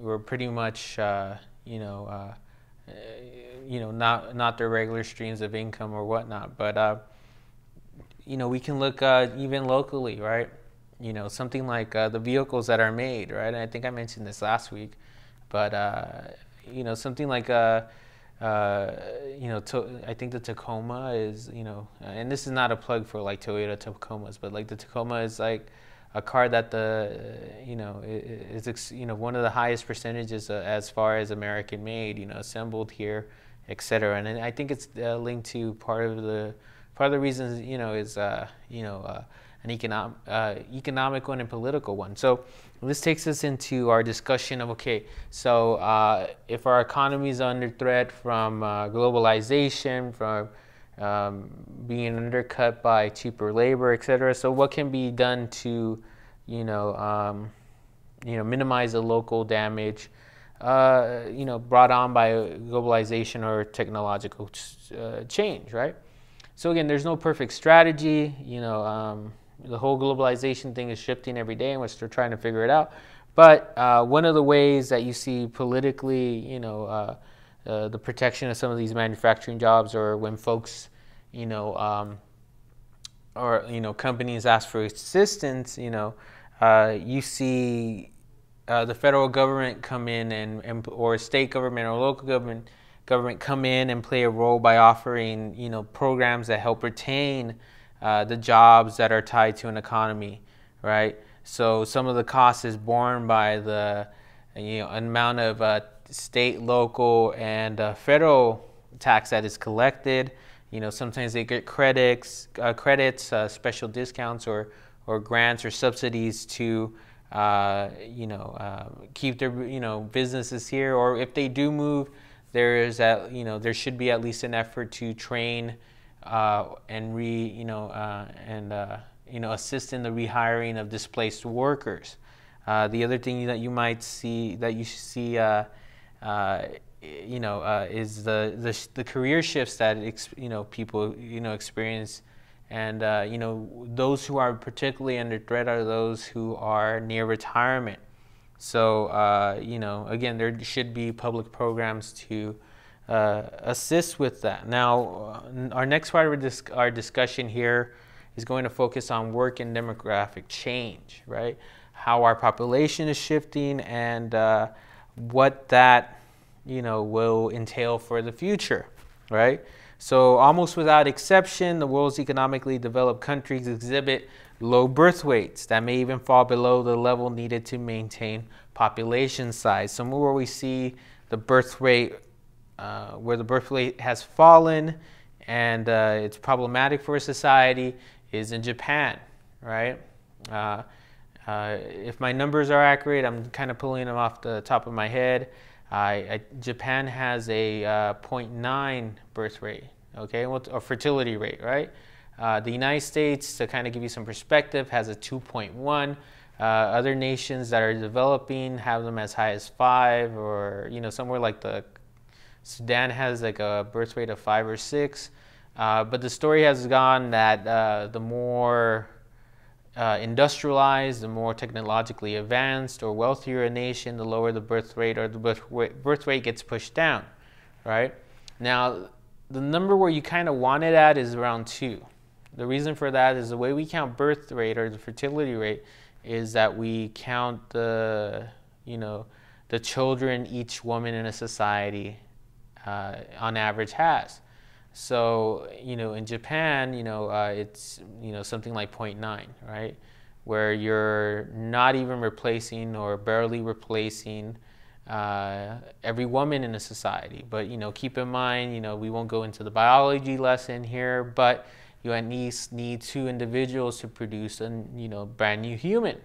were pretty much uh, you know uh, you know not not their regular streams of income or whatnot. But uh, you know, we can look uh, even locally, right? You know, something like uh, the vehicles that are made, right? And I think I mentioned this last week, but uh, you know, something like you know, to, I think the Tacoma is, you know, and this is not a plug for like Toyota Tacomas, but like the Tacoma is like a car that the, you know, is, you know, one of the highest percentages uh, as far as American made, you know, assembled here, et cetera. And, I think it's uh, linked to part of the, part of the reasons, you know, is, uh, you know, uh, an economic, economic one and political one. So this takes us into our discussion of okay, so uh, if our economy is under threat from uh, globalization, from um, being undercut by cheaper labor, et cetera, so what can be done to, you know, um, you know, minimize the local damage, uh, you know, brought on by globalization or technological ch- uh, change, right? So again, there's no perfect strategy, you know. Um, the whole globalization thing is shifting every day, and we're still trying to figure it out. But uh, one of the ways that you see politically, you know, uh, uh, the protection of some of these manufacturing jobs, or when folks, you know, um, or you know, companies ask for assistance, you know, uh, you see uh, the federal government come in and, and or state government or local government government come in and play a role by offering, you know, programs that help retain uh, the jobs that are tied to an economy, right? So some of the cost is borne by the you know amount of uh, state, local, and uh, federal tax that is collected. You know, sometimes they get credits, uh, credits, uh, special discounts, or or grants or subsidies to you know keep their you know businesses here. Or if they do move, there is at you know there should be at least an effort to train uh, and re you know uh, and uh, you know assist in the rehiring of displaced workers. Uh, the other thing that you might see that you see uh, you know is the, the, the career shifts that you know people you know experience. And you know those who are particularly under threat are those who are near retirement. So you know again, there should be public programs to uh, assist with that. Now, uh, our next part of our discussion here is going to focus on work and demographic change, right? How our population is shifting and uh, what that you know will entail for the future, right? So almost without exception, the world's economically developed countries exhibit low birth weights that may even fall below the level needed to maintain population size. Somewhere where we see the birth rate, uh, where the birth rate has fallen and uh, it's problematic for a society is in Japan, right? Uh, uh, if my numbers are accurate, I'm kind of pulling them off the top of my head. I, Japan has a uh, 0.9 birth rate, okay, or fertility rate, right? The United States, to kind of give you some perspective, has a 2.1. Uh, other nations that are developing have them as high as five, or you know, somewhere like the Sudan has like a birth rate of five or six. Uh, but the story has gone that uh, the more uh, industrialized, the more technologically advanced or wealthier a nation, the lower the birth rate or the birth rate, birth rate gets pushed down, right? Now, the number where you kind of want it at is around two. The reason for that is the way we count birth rate or the fertility rate is that we count the, you know, the children each woman in a society uh, on average has. So, you know, in Japan, you know, uh, it's, you know, something like 0.9, right? Where you're not even replacing or barely replacing uh, every woman in a society. But, you know, keep in mind, you know, we won't go into the biology lesson here, but you at least need two individuals to produce a, you know, brand new human,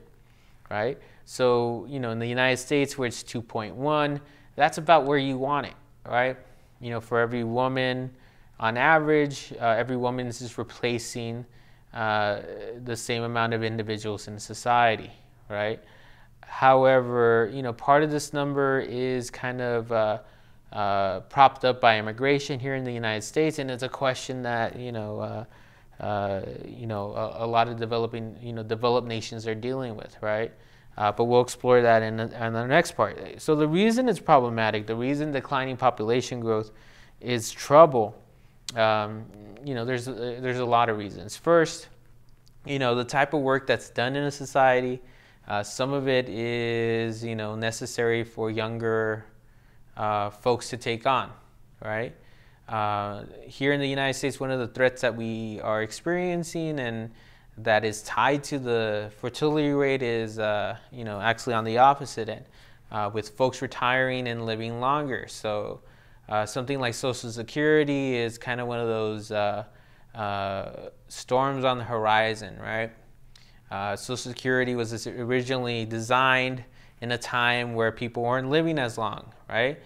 right? So, you know, in the United States where it's 2.1, that's about where you want it, right? You know, for every woman, on average, uh, every woman is just replacing uh, the same amount of individuals in society, right? However, you know, part of this number is kind of uh, uh propped up by immigration here in the United States, and it's a question that you know, uh, uh, you know, a, a, lot of developing, you know, developed nations are dealing with, right? But we'll explore that in the, in the next part. So the reason it's problematic, the reason declining population growth is trouble um, you know, there's uh, there's a lot of reasons. First, you know, the type of work that's done in a society. Uh, some of it is you know necessary for younger uh, folks to take on, right? Uh, here in the United States, one of the threats that we are experiencing and that is tied to the fertility rate is uh, you know actually on the opposite end, uh, with folks retiring and living longer. So uh, something like Social Security is kind of one of those uh, uh, storms on the horizon, right? Uh, Social Security was originally designed in a time where people weren't living as long, right?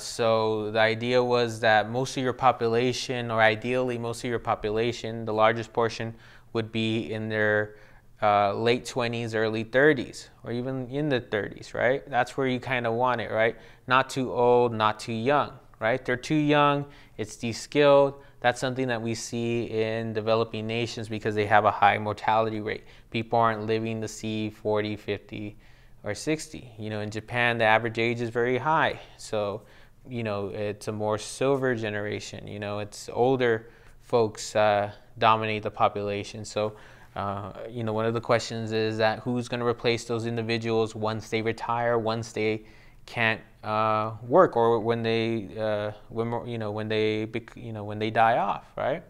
So the idea was that most of your population, or ideally most of your population, the largest portion, would be in their uh, late 20s, early 30s, or even in the 30s, right? That's where you kind of want it, right? Not too old, not too young right? They're too young, it's de-skilled. That's something that we see in developing nations because they have a high mortality rate. People aren't living to see 40, 50, or 60. You know, in Japan, the average age is very high. So, you know, it's a more silver generation. You know, it's older folks uh, dominate the population. So, uh, you know, one of the questions is that who's going to replace those individuals once they retire, once they can't uh, work or when they uh, when you know when they you know when they die off right?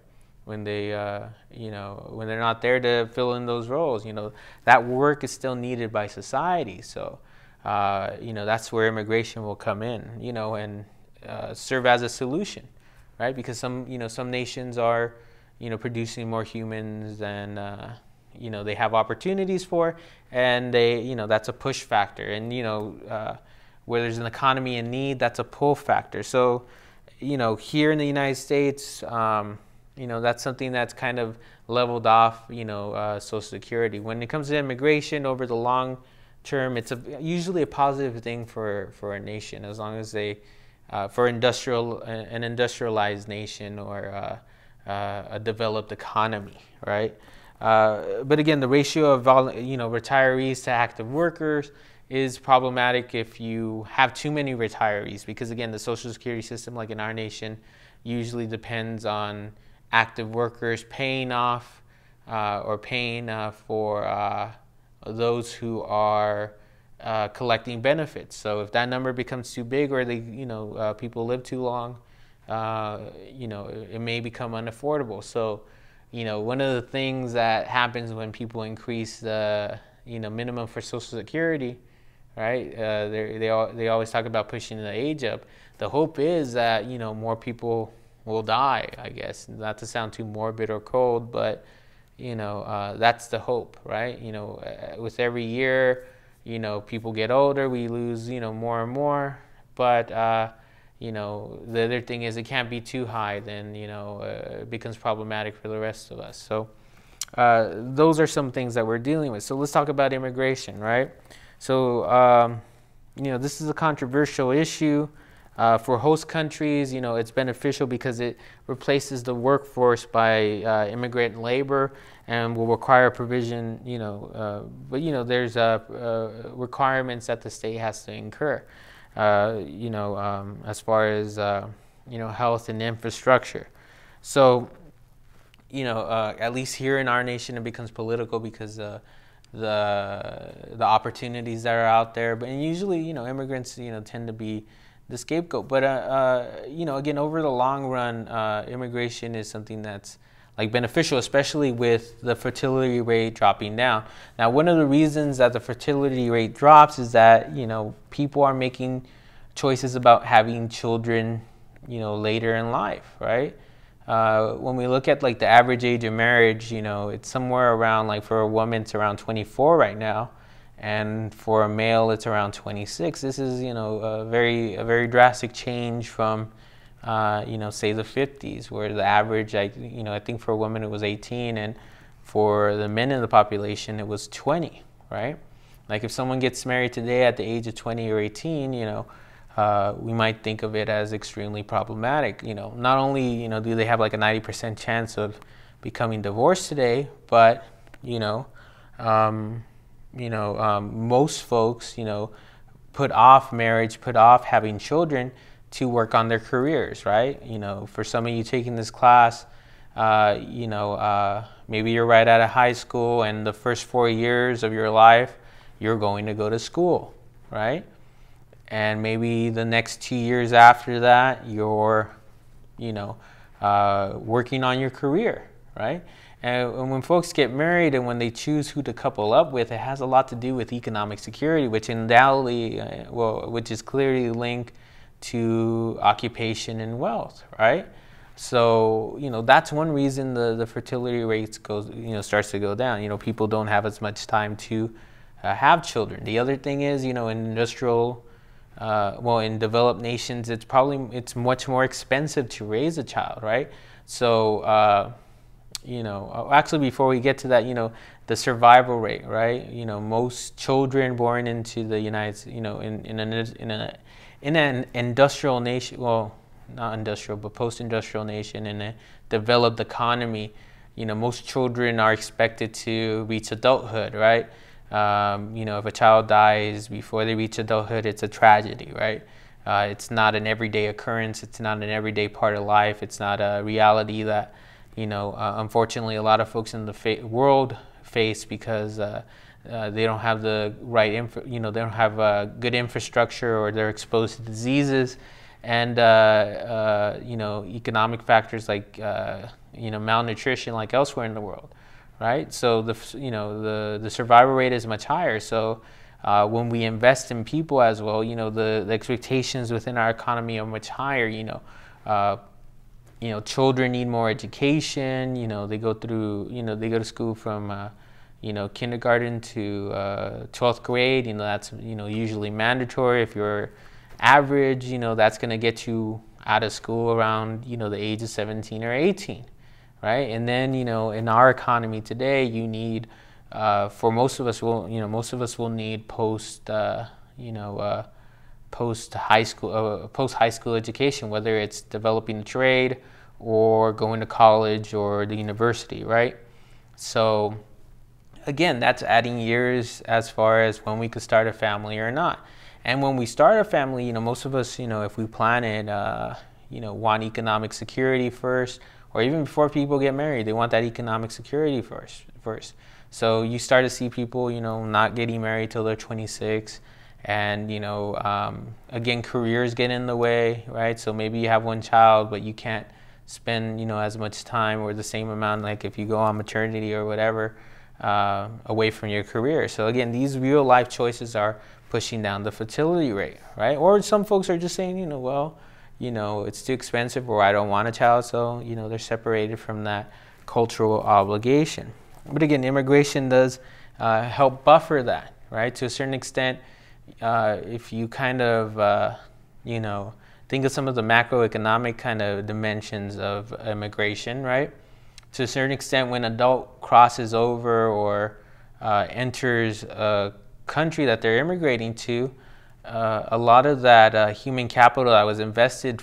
When they uh, you know when they're not there to fill in those roles you know that work is still needed by society. So uh, you know that's where immigration will come in you know and uh, serve as a solution right? Because some you know some nations are you know producing more humans than uh, you know they have opportunities for and they you know that's a push factor and you know where there's an economy in need, that's a pull factor. So, you know, here in the United States, um, you know, that's something that's kind of leveled off, you know, uh, Social Security. When it comes to immigration over the long term, it's a, usually a positive thing for, for a nation as long as they, uh, for industrial, an industrialized nation or uh, uh a developed economy, right? Uh, but again, the ratio of, you know, retirees to active workers, is problematic if you have too many retirees because again the social security system like in our nation usually depends on active workers paying off uh, or paying uh, for uh, those who are uh, collecting benefits. So if that number becomes too big, or they, you know, uh, people live too long, uh, you know, it, may become unaffordable. So, you know, one of the things that happens when people increase the, you know, minimum for Social Security, right? Uh, they they all, they always talk about pushing the age up. The hope is that you know more people will die. I guess not to sound too morbid or cold, but you know uh, that's the hope, right? You know, uh, with every year you know, people get older, we lose, you know, more and more. But, uh, you know, the other thing is it can't be too high, then, you know, uh, it becomes problematic for the rest of us. So uh, those are some things that we're dealing with. So let's talk about immigration, right? So, um, you know, this is a controversial issue. Uh, for host countries, you know, it's beneficial because it replaces the workforce by uh, immigrant labor and will require provision, you know, uh, but, you know, there's uh, requirements that the state has to incur, uh, you know, um, as far as, uh, you know, health and infrastructure. So, you know, at least here in our nation, it becomes political because the the opportunities that are out there. But and usually, you know, immigrants, you know, tend to be the scapegoat. But uh, uh, you know, again, over the long run, uh, immigration is something that's like beneficial, especially with the fertility rate dropping down. Now, one of the reasons that the fertility rate drops is that you know people are making choices about having children, you know, later in life, right? Uh, when we look at like the average age of marriage, you know, it's somewhere around like for a woman, it's around 24 right now and for a male it's around 26 this is you know a very a very drastic change from uh, you know say the 50s where the average I you know I think for a woman it was 18 and for the men in the population it was 20 right? Like if someone gets married today at the age of 20 or 18 you know uh, we might think of it as extremely problematic you know. Not only you know do they have like a 90% chance of becoming divorced today but you know um, you know, um, most folks, you know, put off marriage, put off having children to work on their careers, right? You know, for some of you taking this class, uh, you know, uh, maybe you're right out of high school and the first four years of your life, you're going to go to school, right? And maybe the next two years after that, you're, you know, uh, working on your career, right? And when folks get married and when they choose who to couple up with, it has a lot to do with economic security, which undoubtedly, uh, well, which is clearly linked to occupation and wealth, right? So, you know, that's one reason the, the fertility rates goes, you know, starts to go down. You know, people don't have as much time to uh, have children. The other thing is, you know, in industrial, uh, well, in developed nations, it's probably, it's much more expensive to raise a child, right? So, uh, you know, uh, actually before we get to that, you know, the survival rate, right? You know, most children born into the United, you know, in in, a, in a in an industrial nation, well, not industrial, but post-industrial nation in a developed economy, you know, most children are expected to reach adulthood, right? Um, you know, if a child dies before they reach adulthood, it's a tragedy, right? Uh, it's not an everyday occurrence. It's not an everyday part of life. It's not a reality that you know, uh, unfortunately, a lot of folks in the fa- world face because uh, uh, they don't have the right, you know, they don't have uh, good infrastructure or they're exposed to diseases and, uh, uh, you know, economic factors like, you know, malnutrition like elsewhere in the world, right? So, the, you know, the, the survival rate is much higher. So, when we invest in people as well, you know, the, the expectations within our economy are much higher, you know you know, children need more education. You know, they go through, you know, they go to school from, you know, kindergarten to uh, 12th grade. You know, that's, you know, usually mandatory. If you're average, you know, that's going to get you out of school around, you know, the age of 17 or 18, right? And then, you know, in our economy today, you need, uh, for most of us, will, you know, most of us will need post, uh, you know, uh, post high school, uh, post high school education, whether it's developing a trade or going to college or the university, right? So again, that's adding years as far as when we could start a family or not. And when we start a family, you know, most of us, you know, if we plan it, uh, you know, want economic security first, or even before people get married, they want that economic security first. First, So you start to see people, you know, not getting married till they're 26, and you know, um, again, careers get in the way, right? So maybe you have one child, but you can't spend, you know, as much time or the same amount, like if you go on maternity or whatever, uh, away from your career. So again, these real life choices are pushing down the fertility rate, right? Or some folks are just saying, you know, well, you know, it's too expensive or I don't want a child, so, you know, they're separated from that cultural obligation. But again, immigration does uh, help buffer that, right? To a certain extent, uh, if you kind of, uh, you know, think of some of the macroeconomic kind of dimensions of immigration, right? To a certain extent, when adult crosses over or uh, enters a country that they're immigrating to, uh, a lot of that uh, human capital that was invested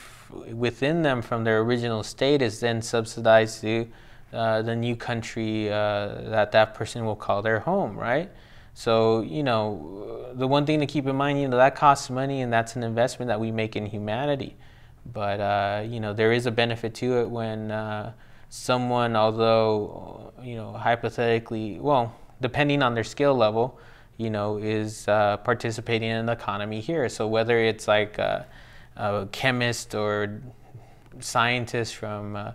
within them from their original state is then subsidized to uh, the new country uh, that that person will call their home, right? So, you know, the one thing to keep in mind, you know, that costs money and that's an investment that we make in humanity. But, uh, you know, there is a benefit to it when someone, although, you know, hypothetically, well, depending on their skill level, you know, is uh, participating in the economy here. So whether it's like a, a chemist or scientist from, uh,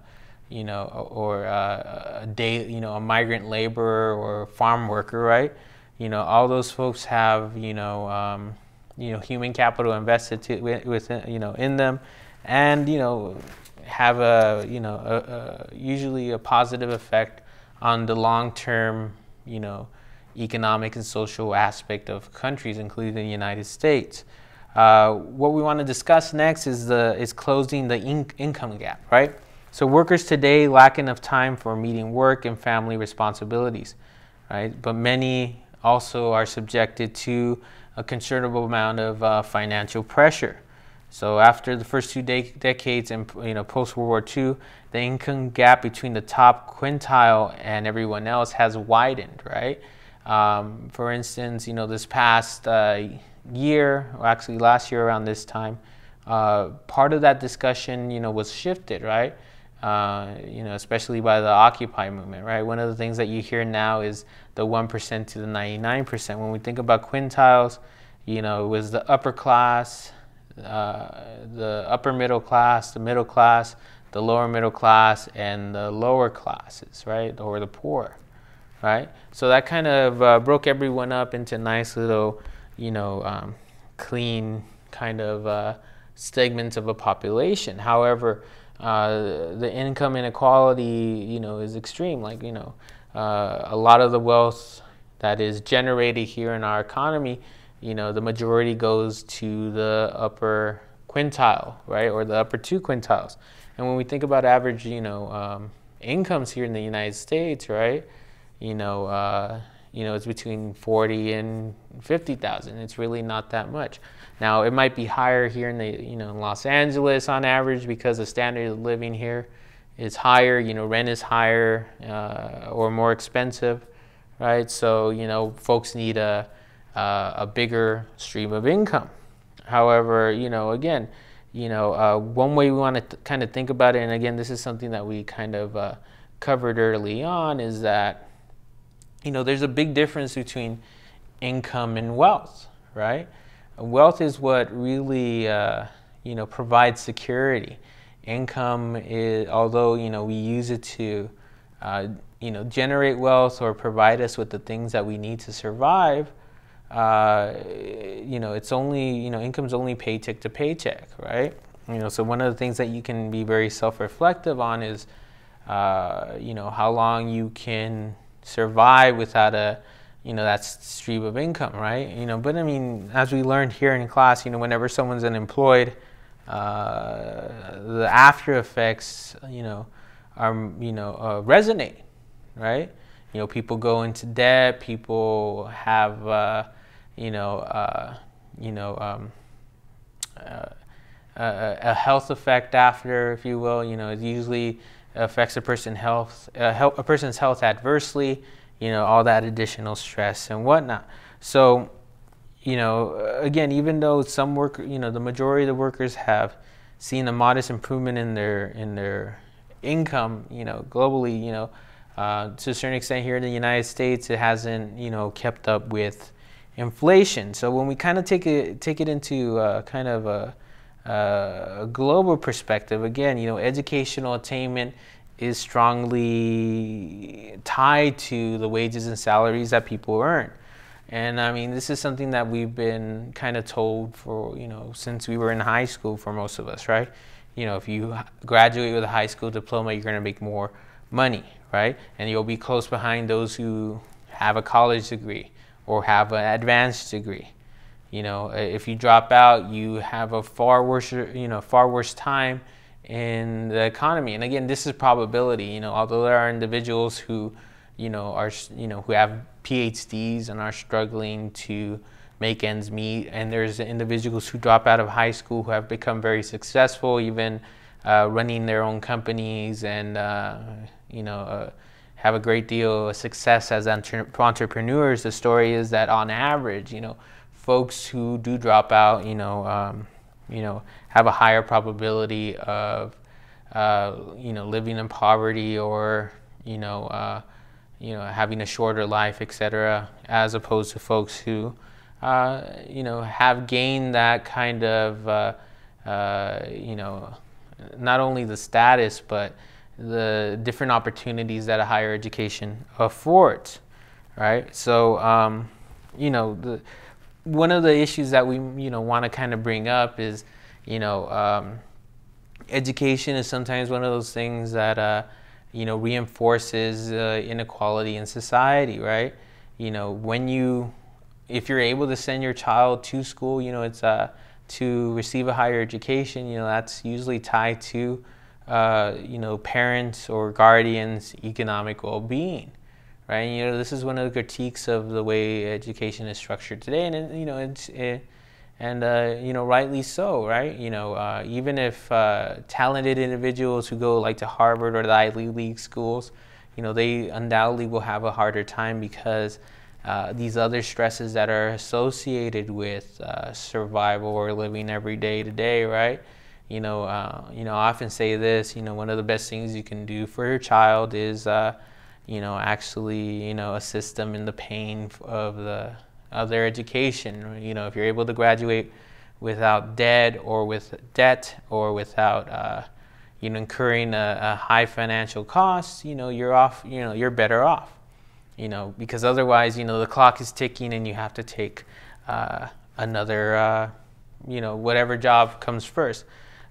you know, or uh, a day, you know, a migrant laborer or farm worker, right? You know, all those folks have, you know, um, you know, human capital invested to, within, you know, in them, and you know, have a, you know, a, a, usually a positive effect on the long-term, you know, economic and social aspect of countries, including the United States. Uh, what we want to discuss next is the is closing the in income gap, right? So workers today lack enough time for meeting work and family responsibilities, right? But many also are subjected to a considerable amount of uh, financial pressure. So after the first two de decades and you know post World War II, the income gap between the top quintile and everyone else has widened, right? Um, for instance, you know, this past uh, year, or actually last year around this time, uh, part of that discussion, you know, was shifted, right? Uh, you know, especially by the Occupy movement, right? One of the things that you hear now is the 1% to the 99%. When we think about quintiles, you know, it was the upper class, uh, the upper middle class, the middle class, the lower middle class, and the lower classes, right? Or the poor right? So that kind of uh, broke everyone up into nice little, you know, um, clean kind of uh, segments of a population. However, uh, the income inequality, you know, is extreme. Like, you know, uh, a lot of the wealth that is generated here in our economy, you know, the majority goes to the upper quintile, right, or the upper two quintiles. And when we think about average, you know, um, incomes here in the United States, right, you know, uh, you know, it's between 40 and 50,000. It's really not that much. Now, it might be higher here in the, you know, in Los Angeles on average because the standard of living here is higher, you know, rent is higher uh, or more expensive, right? So, you know, folks need a, uh, a bigger stream of income. However, you know, again, you know, uh, one way we want to kind of think about it, and again, this is something that we kind of uh, covered early on, is that you know, there's a big difference between income and wealth, right? Wealth is what really, uh, you know, provides security. Income is, although, you know, we use it to, uh, you know, generate wealth or provide us with the things that we need to survive, uh, you know, it's only, you know, income's only paycheck to paycheck, right? You know, so one of the things that you can be very self-reflective on is, uh, you know, how long you can survive without a you know that stream of income right you know but i mean as we learned here in class you know whenever someone's unemployed uh, the after effects you know are you know uh, resonate right you know people go into debt people have uh, you know uh, you know um, uh, a, a health effect after if you will you know it usually affects a person health, uh, help, a person's health adversely, you know, all that additional stress and whatnot. So, you know, again, even though some work, you know, the majority of the workers have seen a modest improvement in their in their income, you know, globally, you know, uh, to a certain extent here in the United States, it hasn't, you know, kept up with inflation. So when we kind of take it take it into uh, kind of a, a, global perspective, again, you know, educational attainment is strongly tied to the wages and salaries that people earn. And I mean, this is something that we've been kind of told for, you know, since we were in high school for most of us, right? You know, if you graduate with a high school diploma, you're going to make more money, right? And you'll be close behind those who have a college degree or have an advanced degree. You know, if you drop out, you have a far worse, you know, far worse time in the economy. And again, this is probability. You know, although there are individuals who, you know, are you know who have PhDs and are struggling to make ends meet, and there's individuals who drop out of high school who have become very successful, even uh, running their own companies and uh, you know. Uh, have a great deal of success as entre- entrepreneurs. The story is that on average, you know, folks who do drop out, you know, um, you know, have a higher probability of, uh, you know, living in poverty or, you know, uh, you know, having a shorter life, etc., as opposed to folks who, uh, you know, have gained that kind of, uh, uh, you know, not only the status but the different opportunities that a higher education affords, right? So, um, you know, the, one of the issues that we, you know, want to kind of bring up is, you know, um, education is sometimes one of those things that, uh, you know, reinforces uh, inequality in society, right? You know, when you, if you're able to send your child to school, you know, it's uh, to receive a higher education, you know, that's usually tied to uh, you know, parents or guardians' economic well-being, right? And, you know, this is one of the critiques of the way education is structured today, and you know, it's it, and uh, you know, rightly so, right? You know, uh, even if uh, talented individuals who go like to Harvard or the Ivy League schools, you know, they undoubtedly will have a harder time because. Uh, these other stresses that are associated with uh, survival or living every day to day, right? You know, uh, you know, I often say this. You know, one of the best things you can do for your child is, uh, you know, actually, you know, assist them in the pain of the of their education. You know, if you're able to graduate without debt or with debt or without, uh, you know, incurring a, a, high financial cost, you know, you're off. You know, you're better off. You know, because otherwise, you know, the clock is ticking and you have to take uh, another, uh, you know, whatever job comes first.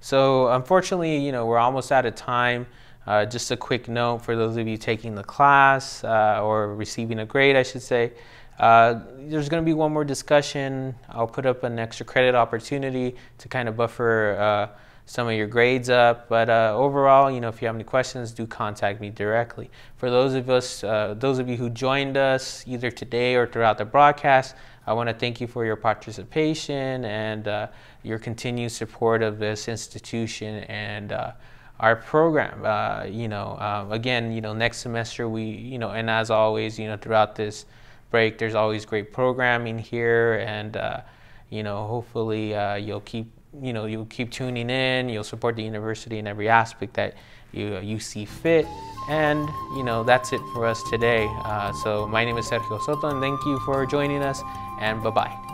So unfortunately, you know, we're almost out of time. Uh, just a quick note for those of you taking the class uh, or receiving a grade, I should say. Uh, there's going to be one more discussion. I'll put up an extra credit opportunity to kind of buffer uh, some of your grades up. But uh, overall, you know, if you have any questions, do contact me directly. For those of us, uh, those of you who joined us either today or throughout the broadcast, I want to thank you for your participation and uh, your continued support of this institution and uh, our program. Uh, you know, um, again, you know, next semester we, you know, and as always, you know, throughout this break, there's always great programming here, and uh, you know, hopefully uh, you'll keep, you know, you'll keep tuning in. You'll support the university in every aspect that you you see fit. And you know that's it for us today. Uh, so my name is Sergio Soto, and thank you for joining us and bye bye.